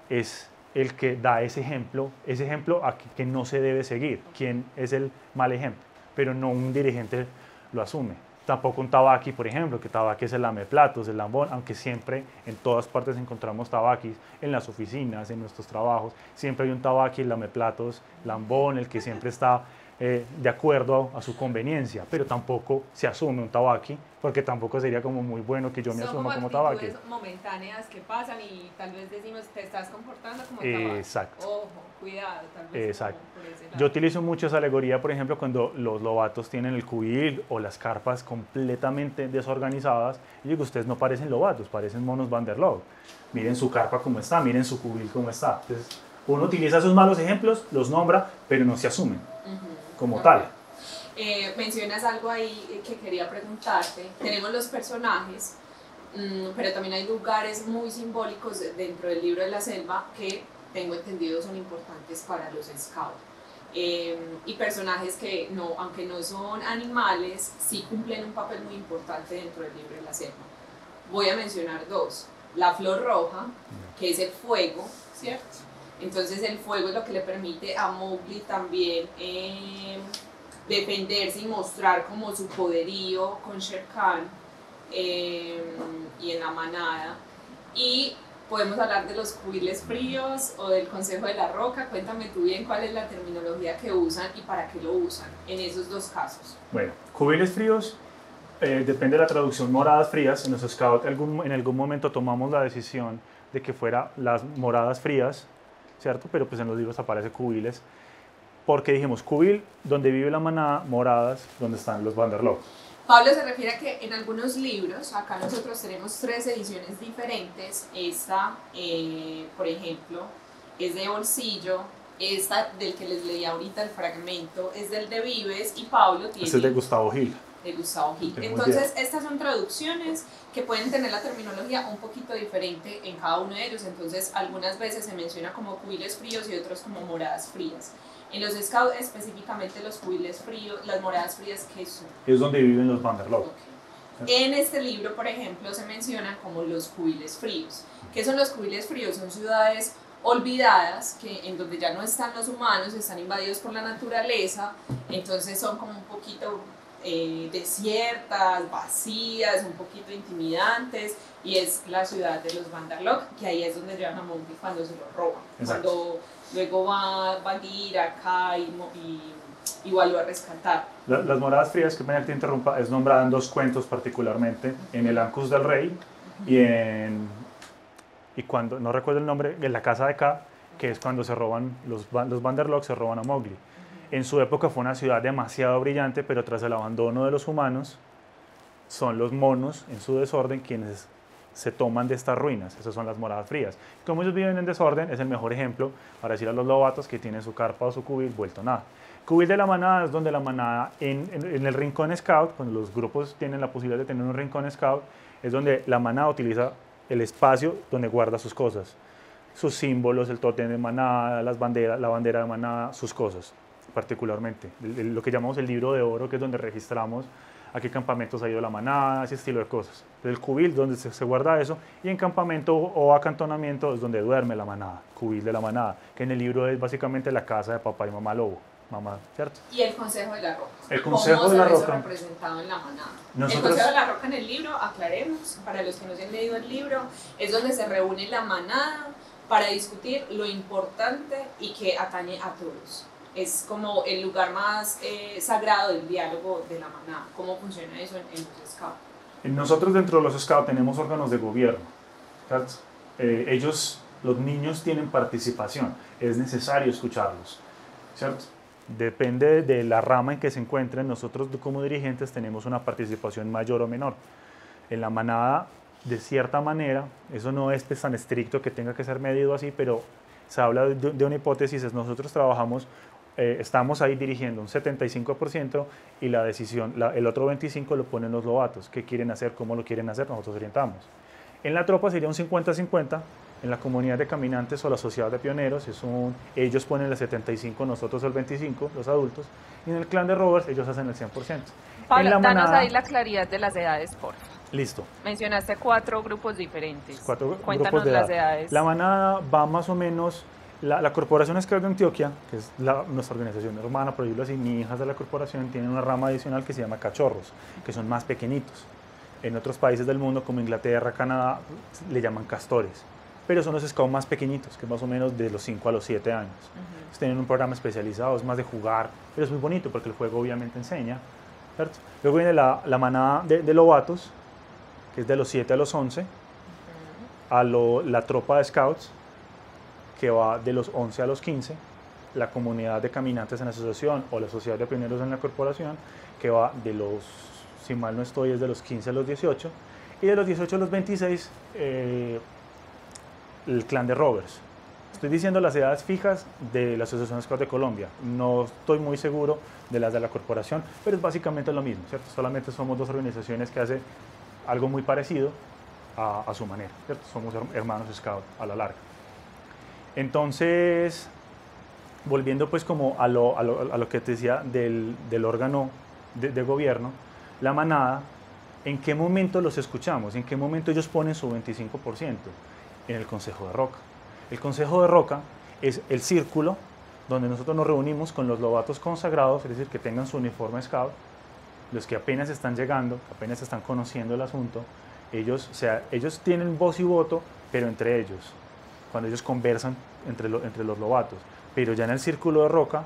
Speaker 2: Es el que da ese ejemplo, ese ejemplo a que no se debe seguir, quién es el mal ejemplo, pero no un dirigente lo asume tampoco un tabaqui, por ejemplo, que tabaqui es el lameplatos, el lambón, aunque siempre en todas partes encontramos tabaquis, en las oficinas, en nuestros trabajos, siempre hay un tabaqui, lameplatos, lambón, el que siempre está eh, de acuerdo a, su conveniencia, pero tampoco se asume un tabaqui, porque tampoco sería como muy bueno que yo me asuma como tabaqui.
Speaker 1: Son momentáneas que pasan y tal vez decimos, te estás comportando como tabaqui.
Speaker 2: Exacto.
Speaker 1: Ojo, cuidado, tal vez.
Speaker 2: Exacto. Yo utilizo mucho esa alegoría, por ejemplo, cuando los lobatos tienen el cubil o las carpas completamente desorganizadas, y digo, ustedes no parecen lobatos, parecen monos Van der Miren su carpa cómo está, miren su cubil cómo está. Entonces, uno utiliza esos malos ejemplos, los nombra, pero no se asumen como tal.
Speaker 1: Eh, mencionas algo ahí que quería preguntarte. Tenemos los personajes, mm, pero también hay lugares muy simbólicos dentro del libro de la selva que tengo entendido son importantes para los scouts. Eh, y personajes que, no, aunque no son animales, sí cumplen un papel muy importante dentro del libro de la selva. Voy a mencionar dos. La flor roja, que es el fuego, ¿cierto? Entonces el fuego es lo que le permite a Mowgli también eh, defenderse y mostrar como su poderío con Sher Khan eh, y en la manada. Y podemos hablar de los cubiles fríos o del Consejo de la Roca. Cuéntame tú bien cuál es la terminología que usan y para qué lo usan en esos dos casos.
Speaker 2: Bueno, cubiles fríos eh, depende de la traducción moradas frías. En los scouts en algún momento tomamos la decisión de que fuera las moradas frías ¿cierto? Pero pues en los libros aparece cubiles, porque dijimos cubil, donde vive la manada, moradas, donde están los Vanderloo.
Speaker 1: Pablo se refiere a que en algunos libros, acá nosotros tenemos tres ediciones diferentes, esta, eh, por ejemplo, es de bolsillo, esta del que les leí ahorita el fragmento es del de Vives y Pablo tiene...
Speaker 2: Este es de Gustavo Gil
Speaker 1: de Gustavo Gil. Entonces, estas son traducciones que pueden tener la terminología un poquito diferente en cada uno de ellos. Entonces, algunas veces se menciona como cubiles fríos y otros como moradas frías. En los scouts, específicamente los cubiles fríos, las moradas frías, ¿qué son?
Speaker 2: Es donde viven los Vanderloo.
Speaker 1: En este libro, por ejemplo, se mencionan como los cubiles fríos. ¿Qué son los cubiles fríos? Son ciudades olvidadas, que en donde ya no están los humanos, están invadidos por la naturaleza, entonces son como un poquito eh, desiertas, vacías, un poquito intimidantes, y es la ciudad de los Vanderlock, que ahí es donde llevan a Mowgli cuando se lo roban, cuando luego va a Baguira, acá y, y, vuelve a rescatar.
Speaker 2: las Moradas Frías, que me te interrumpa, es nombrada en dos cuentos particularmente, en El Ancus del Rey y en, y cuando, no recuerdo el nombre, en La Casa de K, que es cuando se roban, los, los Vanderlock se roban a Mowgli. En su época fue una ciudad demasiado brillante, pero tras el abandono de los humanos, son los monos en su desorden quienes se toman de estas ruinas. Esas son las moradas frías. Como ellos viven en desorden, es el mejor ejemplo para decir a los lobatos que tienen su carpa o su cubil vuelto nada. Cubil de la manada es donde la manada, en, el rincón scout, cuando los grupos tienen la posibilidad de tener un rincón scout, es donde la manada utiliza el espacio donde guarda sus cosas. Sus símbolos, el tótem de manada, las banderas, la bandera de manada, sus cosas particularmente. Lo que llamamos el libro de oro, que es donde registramos a qué campamentos ha ido la manada, ese estilo de cosas. El cubil, donde se, guarda eso, y en campamento o acantonamiento es donde duerme la manada, cubil de la manada, que en el libro es básicamente la casa de papá y mamá lobo. Mamá, ¿cierto?
Speaker 1: Y el Consejo de la Roca.
Speaker 2: El Consejo de la Roca.
Speaker 1: representado en la manada. El Consejo de la Roca en el libro, aclaremos, para los que no se han leído el libro, es donde se reúne la manada para discutir lo importante y que atañe a todos es como el lugar más eh, sagrado del diálogo de la manada. ¿Cómo funciona eso en, los scouts?
Speaker 2: Nosotros dentro de los scouts tenemos órganos de gobierno. Eh, ellos, los niños tienen participación, es necesario escucharlos. ¿cierto? Depende de la rama en que se encuentren, nosotros como dirigentes tenemos una participación mayor o menor. En la manada, de cierta manera, eso no es pues, tan estricto que tenga que ser medido así, pero se habla de, de una hipótesis, es nosotros trabajamos eh, estamos ahí dirigiendo un 75% y la decisión, el otro 25% lo ponen los lobatos. ¿Qué quieren hacer? ¿Cómo lo quieren hacer? Nosotros orientamos. En la tropa sería un 50-50, en la comunidad de caminantes o la sociedad de pioneros, es un, ellos ponen el 75, nosotros el 25, los adultos, y en el clan de Rovers ellos hacen el 100%.
Speaker 3: Pablo, la danos ahí la claridad de las edades, por
Speaker 2: Listo.
Speaker 3: Mencionaste cuatro grupos diferentes.
Speaker 2: Cuatro Cuéntanos las edades. La manada va más o menos la, Corporación Scout de Antioquia, que es nuestra organización hermana, por decirlo así, mi hijas de la corporación, tiene una rama adicional que se llama cachorros, que son más pequeñitos. En otros países del mundo, como Inglaterra, Canadá, le llaman castores. Pero son los scouts más pequeñitos, que más o menos de los 5 a los 7 años. Tienen un programa especializado, es más de jugar, pero es muy bonito porque el juego obviamente enseña. Luego viene la, la manada de, de, lobatos, que es de los 7 a los 11, a la tropa de scouts, que va de los 11 a los 15, la comunidad de caminantes en la asociación o la sociedad de pioneros en la corporación, que va de los, si mal no estoy, es de los 15 a los 18, y de los 18 a los 26, eh, el clan de Rovers. Estoy diciendo las edades fijas de la Asociación Scout de Colombia. No estoy muy seguro de las de la corporación, pero es básicamente lo mismo, ¿cierto? Solamente somos dos organizaciones que hacen algo muy parecido a, a su manera, ¿cierto? Somos hermanos Scout a la larga. Entonces, volviendo pues como a lo, a lo, a lo que te decía del, del órgano de, gobierno, la manada, ¿en qué momento los escuchamos? ¿En qué momento ellos ponen su 25%? En el Consejo de Roca. El Consejo de Roca es el círculo donde nosotros nos reunimos con los lobatos consagrados, es decir, que tengan su uniforme scout, los que apenas están llegando, apenas están conociendo el asunto, ellos, o sea, ellos tienen voz y voto, pero entre ellos cuando ellos conversan entre, entre los lobatos. Pero ya en el círculo de roca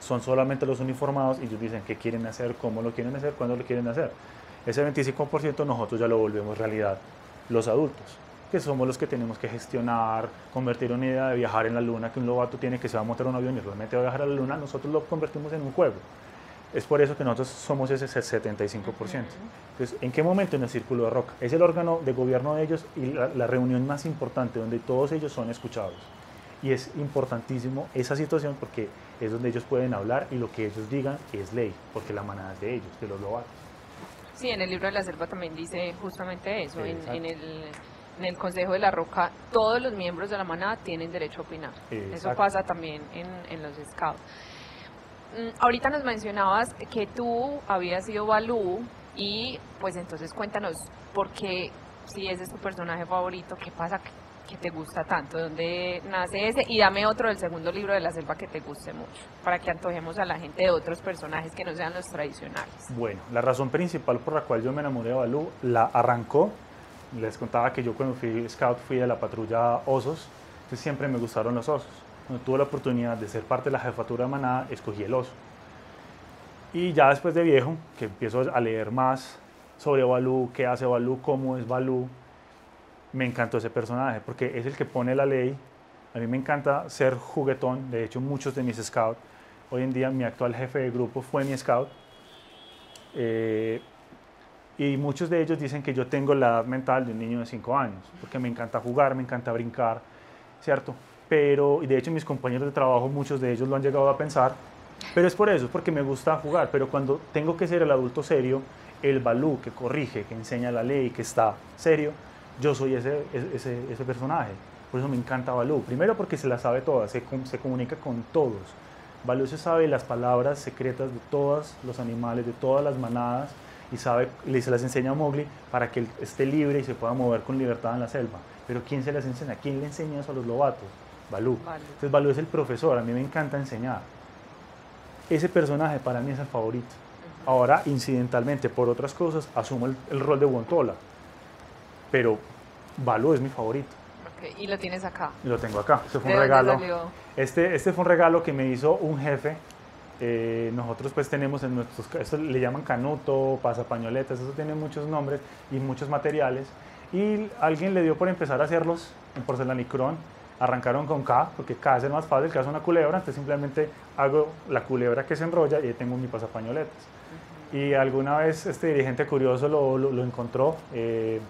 Speaker 2: son solamente los uniformados y ellos dicen qué quieren hacer, cómo lo quieren hacer, cuándo lo quieren hacer. Ese 25% nosotros ya lo volvemos realidad, los adultos, que somos los que tenemos que gestionar, convertir una idea de viajar en la luna, que un lobato tiene que se va a montar un avión y realmente va a viajar a la luna, nosotros lo convertimos en un juego. Es por eso que nosotros somos ese 75%. Entonces, ¿en qué momento en el Círculo de Roca? Es el órgano de gobierno de ellos y la, reunión más importante donde todos ellos son escuchados. Y es importantísimo esa situación porque es donde ellos pueden hablar y lo que ellos digan es ley, porque la manada es de ellos, de los lobatos.
Speaker 3: Sí, en el libro de la selva también dice justamente eso. En, el, en, el, Consejo de la Roca, todos los miembros de la manada tienen derecho a opinar. Eso pasa también en, en los scouts. Mm, ahorita nos mencionabas que tú habías sido Balú y pues entonces cuéntanos por qué, si ese es tu personaje favorito, qué pasa que te gusta tanto, dónde nace ese y dame otro del segundo libro de la selva que te guste mucho, para que antojemos a la gente de otros personajes que no sean los tradicionales.
Speaker 2: Bueno, la razón principal por la cual yo me enamoré de Balú la arrancó, les contaba que yo cuando fui scout fui de la patrulla osos, entonces siempre me gustaron los osos cuando tuve la oportunidad de ser parte de la jefatura de manada, escogí el oso. Y ya después de viejo, que empiezo a leer más sobre Balú, qué hace Balú, cómo es Balú, me encantó ese personaje, porque es el que pone la ley. A mí me encanta ser juguetón, de hecho muchos de mis scouts, hoy en día mi actual jefe de grupo fue mi scout, eh, y muchos de ellos dicen que yo tengo la edad mental de un niño de 5 años, porque me encanta jugar, me encanta brincar, ¿cierto? Pero, y de hecho mis compañeros de trabajo, muchos de ellos lo han llegado a pensar, pero es por eso, es porque me gusta jugar, pero cuando tengo que ser el adulto serio, el balú que corrige, que enseña la ley, que está serio, yo soy ese, ese, ese personaje. Por eso me encanta Balú. Primero porque se la sabe todas, se, se comunica con todos. Balú se sabe las palabras secretas de todos los animales, de todas las manadas, y sabe, se las enseña a Mowgli para que él esté libre y se pueda mover con libertad en la selva. Pero ¿quién se las enseña? ¿Quién le enseña eso a los lobatos? Balú. Entonces Balú es el profesor, a mí me encanta enseñar. Ese personaje para mí es el favorito. Ahora, incidentalmente, por otras cosas, asumo el, rol de Wontola. Pero Balú es mi favorito.
Speaker 3: Y lo tienes acá.
Speaker 2: Lo tengo acá. Este fue un regalo. Este, este fue un regalo que me hizo un jefe. Eh, nosotros pues tenemos en nuestros, esto le llaman canuto, pasapañoletas, eso tiene muchos nombres y muchos materiales. Y alguien le dio por empezar a hacerlos en porcelanicrón arrancaron con K, porque K es el más fácil, K es una culebra, entonces simplemente hago la culebra que se enrolla y ahí tengo mi pasapañoletas. Y alguna vez este dirigente curioso lo, lo, encontró, eh,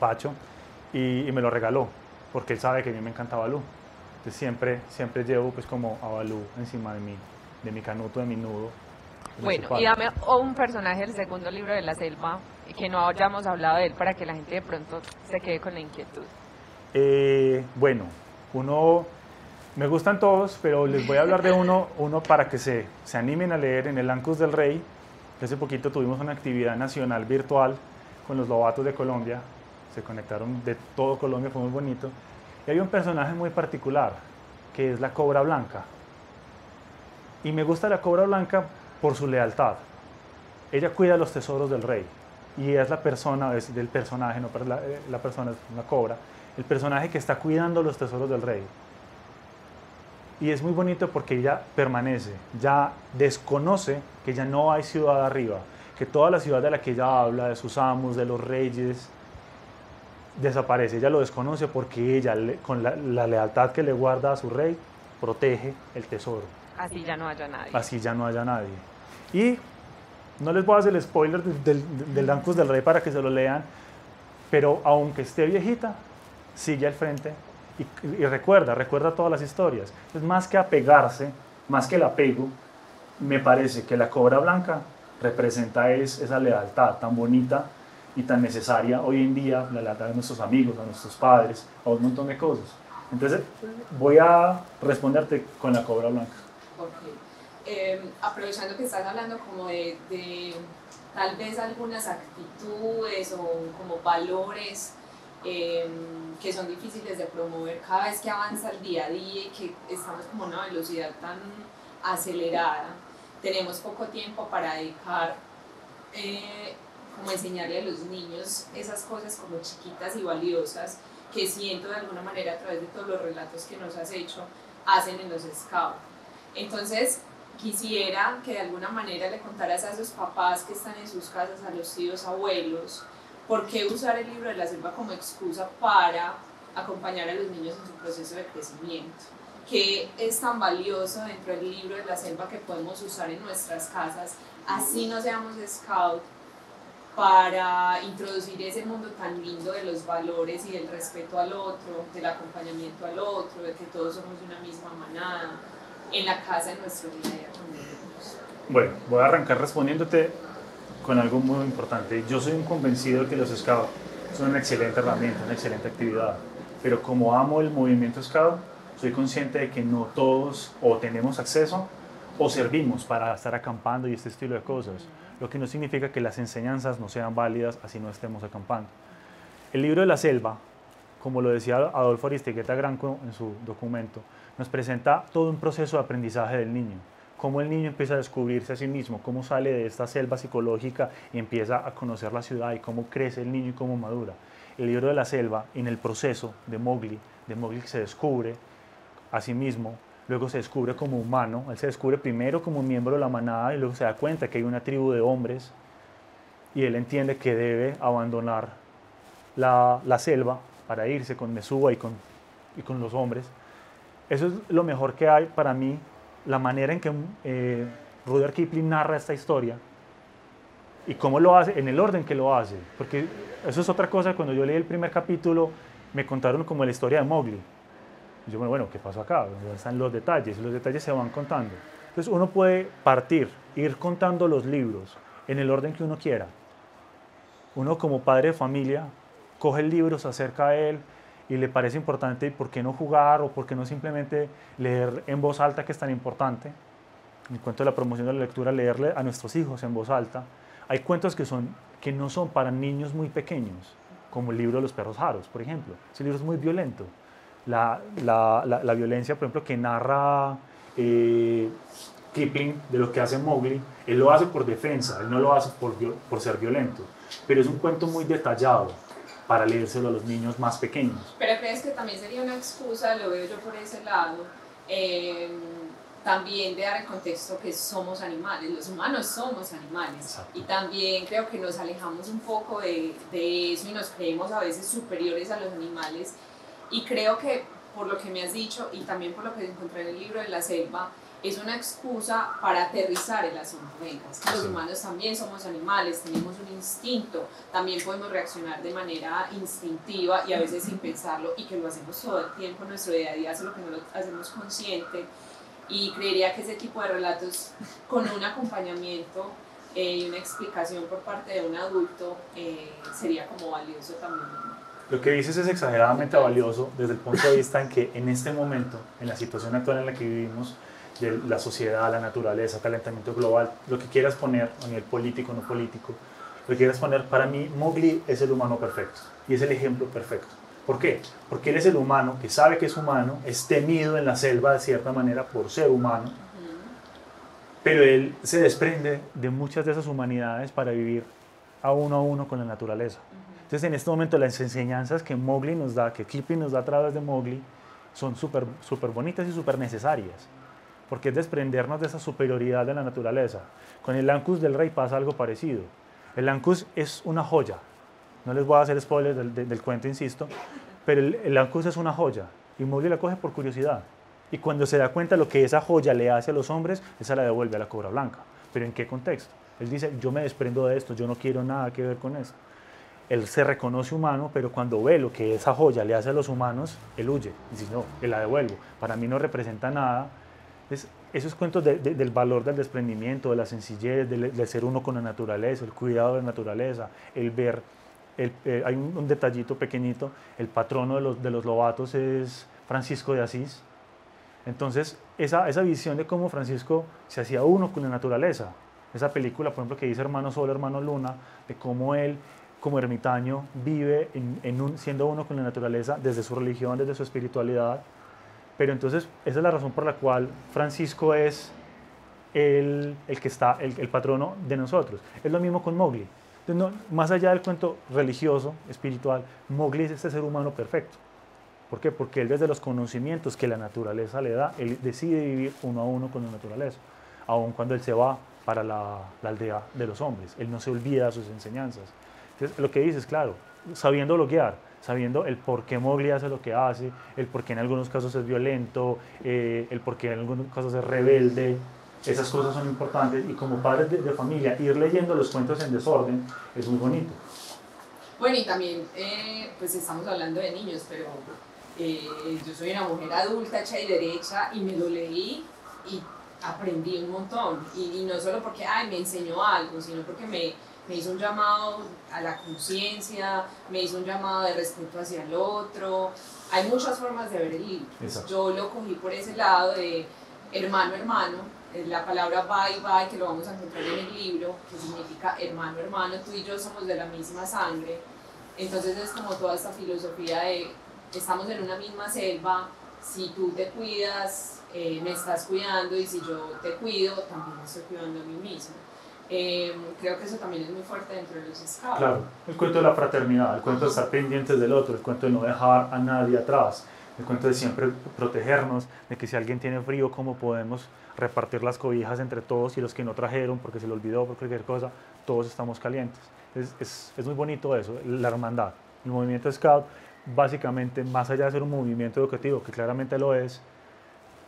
Speaker 2: Pacho, y, me lo regaló, porque él sabe que a mí me encanta Balú. Entonces siempre, siempre llevo pues como a Balú encima de mi, de mi canuto, de mi nudo.
Speaker 3: Bueno, y dame un personaje del segundo libro de la selva, que no hayamos hablado de él para que la gente de pronto se quede con la inquietud.
Speaker 2: Eh, bueno, uno, me gustan todos, pero les voy a hablar de uno, uno para que se, se animen a leer en el Ancus del Rey. Hace poquito tuvimos una actividad nacional virtual con los lobatos de Colombia. Se conectaron de todo Colombia, fue muy bonito. Y hay un personaje muy particular, que es la cobra blanca. Y me gusta la cobra blanca por su lealtad. Ella cuida los tesoros del rey. Y es la persona, es del personaje, no la, eh, la persona es una cobra el personaje que está cuidando los tesoros del rey. Y es muy bonito porque ella permanece, ya desconoce que ya no hay ciudad arriba, que toda la ciudad de la que ella habla, de sus amos, de los reyes, desaparece. Ella lo desconoce porque ella, con la, lealtad que le guarda a su rey, protege el tesoro.
Speaker 3: Así ya no haya nadie.
Speaker 2: Así ya no haya nadie. Y no les voy a hacer el spoiler del, del, del del Rey para que se lo lean, pero aunque esté viejita, sigue al frente y, recuerda, recuerda todas las historias. Es más que apegarse, más que el apego, me parece que la cobra blanca representa es, esa lealtad tan bonita y tan necesaria hoy en día, la lealtad de nuestros amigos, a nuestros padres, a un montón de cosas. Entonces, voy a responderte con la cobra blanca.
Speaker 1: Em, aprovechando que estás hablando como de, tal vez algunas actitudes o como valores Em, que son difíciles de promover cada vez que avanza el día a día y que estamos como a una velocidad tan acelerada, tenemos poco tiempo para dedicar, eh, como enseñarle a los niños esas cosas como chiquitas y valiosas que siento de alguna manera a través de todos los relatos que nos has hecho, hacen en los scouts. Entonces, quisiera que de alguna manera le contaras a esos papás que están en sus casas, a los tíos, abuelos, ¿por qué usar el libro de la selva como excusa para acompañar a los niños en su proceso de crecimiento? ¿Qué es tan valioso dentro del libro de la selva que podemos usar en nuestras casas, así no seamos scout, para introducir ese mundo tan lindo de los valores y del respeto al otro, del acompañamiento al otro, de que todos somos de una misma manada, en la casa de nuestro día a día
Speaker 2: Bueno, voy a arrancar respondiéndote con algo muy importante. Yo soy un convencido de que los scouts son una excelente herramienta, una excelente actividad, pero como amo el movimiento scout, soy consciente de que no todos o tenemos acceso o servimos para estar acampando y este estilo de cosas, lo que no significa que las enseñanzas no sean válidas así no estemos acampando. El libro de la selva, como lo decía Adolfo Aristegueta Granco en su documento, nos presenta todo un proceso de aprendizaje del niño cómo el niño empieza a descubrirse a sí mismo, cómo sale de esta selva psicológica y empieza a conocer la ciudad y cómo crece el niño y cómo madura. El libro de la selva, en el proceso de Mowgli, de Mowgli se descubre a sí mismo, luego se descubre como humano, él se descubre primero como miembro de la manada y luego se da cuenta que hay una tribu de hombres y él entiende que debe abandonar la, selva para irse con Mesúa y con los hombres. Eso es lo mejor que hay para mí, la manera en que eh, Rudyard Kipling narra esta historia y cómo lo hace, en el orden que lo hace. Porque eso es otra cosa, cuando yo leí el primer capítulo, me contaron como la historia de Mowgli. Y yo, bueno, ¿qué pasó acá? ¿Dónde están los detalles? Los detalles se van contando. Entonces uno puede partir, ir contando los libros en el orden que uno quiera. Uno como padre de familia coge el libro, se acerca a él y le parece importante, ¿por qué no jugar o por qué no simplemente leer en voz alta que es tan importante? En cuanto a la promoción de la lectura, leerle a nuestros hijos en voz alta. Hay cuentos que, son, que no son para niños muy pequeños, como el libro de los perros jaros, por ejemplo. Ese libro es muy violento. La, la, la, violencia, por ejemplo, que narra eh, Kipling de lo que hace Mowgli, él lo hace por defensa, él no lo hace por, por ser violento, pero es un cuento muy detallado para leérselo a los niños más pequeños.
Speaker 1: Pero crees que también sería una excusa, lo veo yo por ese lado, eh, también de dar el contexto que somos animales, los humanos somos animales. Y también creo que nos alejamos un poco de, de eso y nos creemos a veces superiores a los animales. Y creo que por lo que me has dicho y también por lo que encontré en el libro de la selva, es una excusa para aterrizar el asunto. Venga, los humanos también somos animales, tenemos un instinto, también podemos reaccionar de manera instintiva y a veces sin pensarlo y que lo hacemos todo el tiempo en nuestro día a día, solo que no lo hacemos consciente. Y creería que ese tipo de relatos con un acompañamiento eh, y una explicación por parte de un adulto eh, sería como valioso también.
Speaker 2: Lo que dices es exageradamente valioso desde el punto de vista en que en este momento, en la situación actual en la que vivimos, de la sociedad, la naturaleza, calentamiento global, lo que quieras poner, a nivel político, no político, lo que quieras poner, para mí Mowgli es el humano perfecto y es el ejemplo perfecto. ¿Por qué? Porque él es el humano que sabe que es humano, es temido en la selva de cierta manera por ser humano, pero él se desprende de muchas de esas humanidades para vivir a uno a uno con la naturaleza. Entonces, en este momento, las enseñanzas que Mowgli nos da, que Kipling nos da a través de Mowgli, son súper super bonitas y súper necesarias porque es desprendernos de esa superioridad de la naturaleza. Con el Ancus del Rey pasa algo parecido. El Ancus es una joya. No les voy a hacer spoilers del, cuento, insisto, pero el, el, Ancus es una joya y Mowgli la coge por curiosidad. Y cuando se da cuenta de lo que esa joya le hace a los hombres, esa la devuelve a la cobra blanca. ¿Pero en qué contexto? Él dice, yo me desprendo de esto, yo no quiero nada que ver con esto. Él se reconoce humano, pero cuando ve lo que esa joya le hace a los humanos, él huye. Dice, no, él la devuelvo. Para mí no representa nada, entonces, esos cuentos del valor del desprendimiento, de la sencillez, de, ser uno con la naturaleza, el cuidado de la naturaleza, el ver, eh, hay un, detallito pequeñito, el patrono de los, de los lobatos es Francisco de Asís. Entonces, esa, esa visión de cómo Francisco se hacía uno con la naturaleza, esa película, por ejemplo, que dice Hermano Sol, Hermano Luna, de cómo él como ermitaño vive en, un, siendo uno con la naturaleza desde su religión, desde su espiritualidad, pero entonces esa es la razón por la cual Francisco es el, el que está, el, el, patrono de nosotros. Es lo mismo con Mowgli. Más allá del cuento religioso, espiritual, Mowgli es este ser humano perfecto. ¿Por qué? Porque él desde los conocimientos que la naturaleza le da, él decide vivir uno a uno con la naturaleza, aun cuando él se va para la, la aldea de los hombres. Él no se olvida de sus enseñanzas. Entonces, lo que dices, claro, sabiendo guiar, sabiendo el por qué Mowgli hace lo que hace, el por qué en algunos casos es violento, eh, el por qué en algunos casos es rebelde. Esas cosas son importantes y como padres de, familia, ir leyendo los cuentos en desorden es muy bonito.
Speaker 1: Bueno, y también, eh, pues estamos hablando de niños, pero eh, yo soy una mujer adulta, hecha y derecha, y me lo leí y aprendí un montón. Y, y no solo porque, ay, me enseñó algo, sino porque me, me hizo un llamado a la conciencia, me hizo un llamado de respeto hacia el otro. Hay muchas formas de ver el libro. Yo lo cogí por ese lado de hermano, hermano, la palabra bye, bye, que lo vamos a encontrar en el libro, que significa hermano, hermano, tú y yo somos de la misma sangre. Entonces es como toda esta filosofía de estamos en una misma selva, si tú te cuidas, eh, me estás cuidando y si yo te cuido, también me estoy cuidando a mí mismo. Eh, creo que eso también es muy fuerte dentro de los scouts.
Speaker 2: Claro, el cuento de la fraternidad, el cuento de estar pendientes del otro, el cuento de no dejar a nadie atrás, el cuento de siempre protegernos, de que si alguien tiene frío, cómo podemos repartir las cobijas entre todos y los que no trajeron porque se le olvidó por cualquier cosa, todos estamos calientes. Es, es, es muy bonito eso, la hermandad. El movimiento Scout, básicamente, más allá de ser un movimiento educativo, que claramente lo es,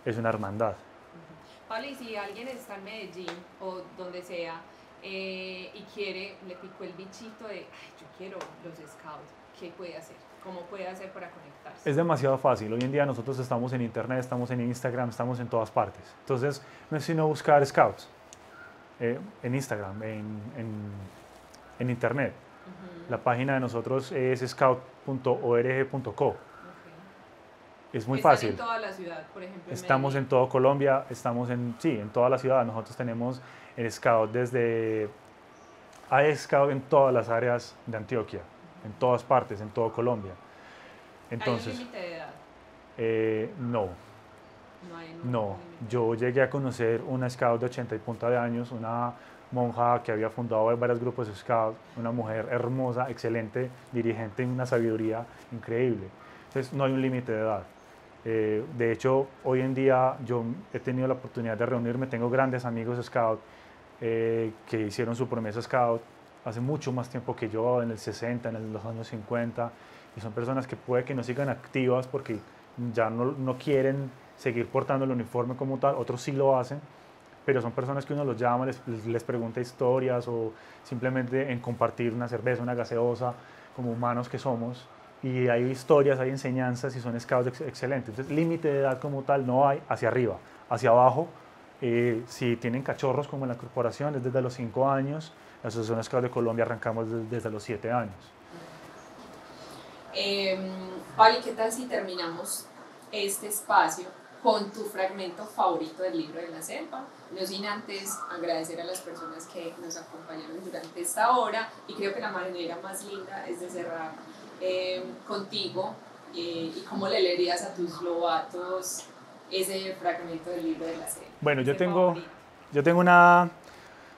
Speaker 2: es una hermandad.
Speaker 1: Pablo, y si alguien está en Medellín o donde sea eh, y quiere, le picó el bichito de, ay, yo quiero los Scouts, ¿qué puede hacer? ¿Cómo puede hacer para conectarse?
Speaker 2: Es demasiado fácil. Hoy en día nosotros estamos en Internet, estamos en Instagram, estamos en todas partes. Entonces, no es sino buscar Scouts eh, en Instagram, en, en, en Internet. La página de nosotros es scout.org.co. Es muy
Speaker 1: ¿Están
Speaker 2: fácil.
Speaker 1: en toda la ciudad, por ejemplo?
Speaker 2: Estamos en toda Colombia, estamos en, sí, en toda la ciudad. Nosotros tenemos el Scout desde, hay Scout en todas las áreas de Antioquia, en todas partes, en toda Colombia.
Speaker 1: ¿Hay un
Speaker 2: Entonces,
Speaker 1: límite de edad?
Speaker 2: eh, no,
Speaker 1: No hay ningún
Speaker 2: no.
Speaker 1: límite.
Speaker 2: Yo llegué a conocer una Scout de 80 y punta de años, una monja que había fundado varios grupos de Scout, una mujer hermosa, excelente, dirigente, una sabiduría increíble. Entonces, no hay un límite de edad. Eh, de hecho, hoy en día yo he tenido la oportunidad de reunirme, tengo grandes amigos Scout eh, que hicieron su promesa Scout hace mucho más tiempo que yo, en el 60, en los años 50, y son personas que puede que no sigan activas porque ya no, no quieren seguir portando el uniforme como tal, otros sí lo hacen, pero son personas que uno los llama, les, les pregunta historias o simplemente en compartir una cerveza, una gaseosa, como humanos que somos, y hay historias, hay enseñanzas y son scouts ex- excelentes. Entonces, límite de edad como tal no hay hacia arriba, hacia abajo. eh, si tienen cachorros como en la corporación, es desde los 5 años. La Asociación Scout de Colombia arrancamos desde, desde los 7 años.
Speaker 1: Eh, Pablo, ¿y qué tal si terminamos este espacio con tu fragmento favorito del libro de la selva? No sin antes agradecer a las personas que nos acompañaron durante esta hora y creo que la manera más linda es de cerrar eh, contigo eh, y cómo le leerías a tus lobatos ese fragmento del libro de la selva.
Speaker 2: Bueno, yo tengo,
Speaker 1: favorito.
Speaker 2: yo tengo una,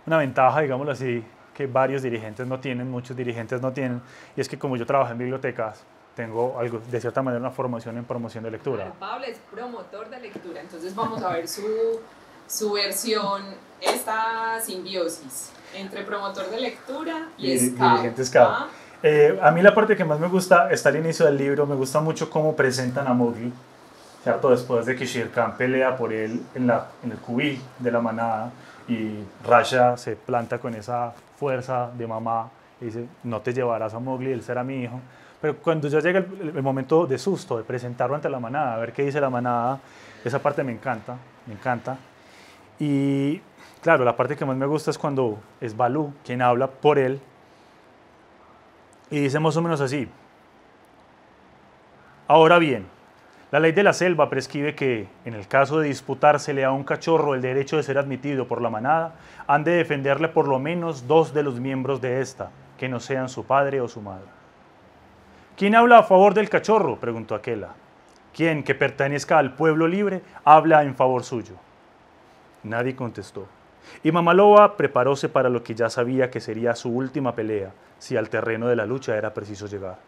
Speaker 2: una ventaja, digámoslo así, que varios dirigentes no tienen, muchos dirigentes no tienen, y es que como yo trabajo en bibliotecas, tengo algo, de cierta manera una formación en promoción de lectura.
Speaker 1: Claro, Pablo es promotor de lectura, entonces vamos a ver su, su versión, esta simbiosis entre promotor de lectura y,
Speaker 2: Y dirigente scout. Eh, a mí la parte que más me gusta está al inicio del libro, me gusta mucho cómo presentan a Mowgli, ¿cierto? Después de que Shere Khan pelea por él en, la, en el cubil de la manada y Rasha se planta con esa fuerza de mamá y dice, no te llevarás a Mowgli, él será mi hijo. Pero cuando ya llega el, el momento de susto, de presentarlo ante la manada, a ver qué dice la manada, esa parte me encanta, me encanta. Y claro, la parte que más me gusta es cuando es Balú quien habla por él y dice más o menos así. Ahora bien, la ley de la selva prescribe que, en el caso de disputársele a un cachorro el derecho de ser admitido por la manada, han de defenderle por lo menos dos de los miembros de esta, que no sean su padre o su madre. ¿Quién habla a favor del cachorro? preguntó Aquela. ¿Quién, que pertenezca al pueblo libre, habla en favor suyo? Nadie contestó. Y Mamaloba preparóse para lo que ya sabía que sería su última pelea, si al terreno de la lucha era preciso llegar.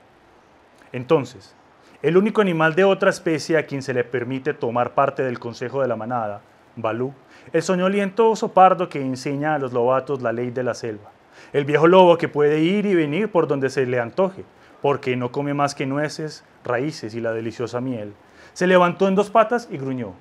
Speaker 2: Entonces, el único animal de otra especie a quien se le permite tomar parte del consejo de la manada, Balú, el soñoliento oso pardo que enseña a los lobatos la ley de la selva, el viejo lobo que puede ir y venir por donde se le antoje, porque no come más que nueces, raíces y la deliciosa miel, se levantó en dos patas y gruñó.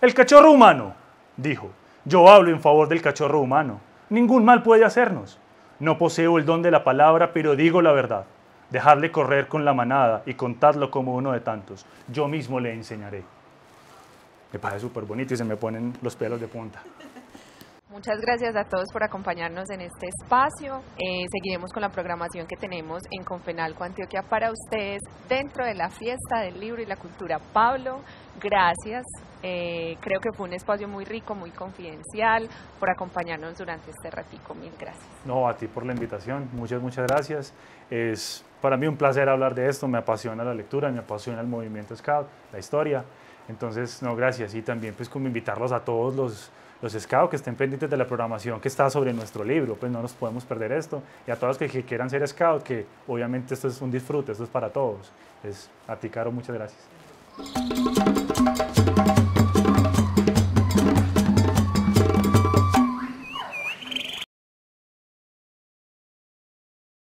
Speaker 2: El cachorro humano, dijo, yo hablo en favor del cachorro humano. Ningún mal puede hacernos. No poseo el don de la palabra, pero digo la verdad. Dejarle correr con la manada y contadlo como uno de tantos. Yo mismo le enseñaré. Me parece súper bonito y se me ponen los pelos de punta.
Speaker 3: Muchas gracias a todos por acompañarnos en este espacio. Eh, seguiremos con la programación que tenemos en Confenalco Antioquia para ustedes dentro de la fiesta del libro y la cultura. Pablo, gracias. Eh, creo que fue un espacio muy rico, muy confidencial, por acompañarnos durante este ratico. Mil gracias.
Speaker 2: No, a ti por la invitación. Muchas, muchas gracias. Es para mí un placer hablar de esto. Me apasiona la lectura, me apasiona el movimiento Scout, la historia. Entonces, no, gracias. Y también pues como invitarlos a todos los los scouts que estén pendientes de la programación que está sobre nuestro libro, pues no nos podemos perder esto. Y a todos que, que quieran ser scout, que obviamente esto es un disfrute, esto es para todos. Es, a ti, Caro, muchas gracias.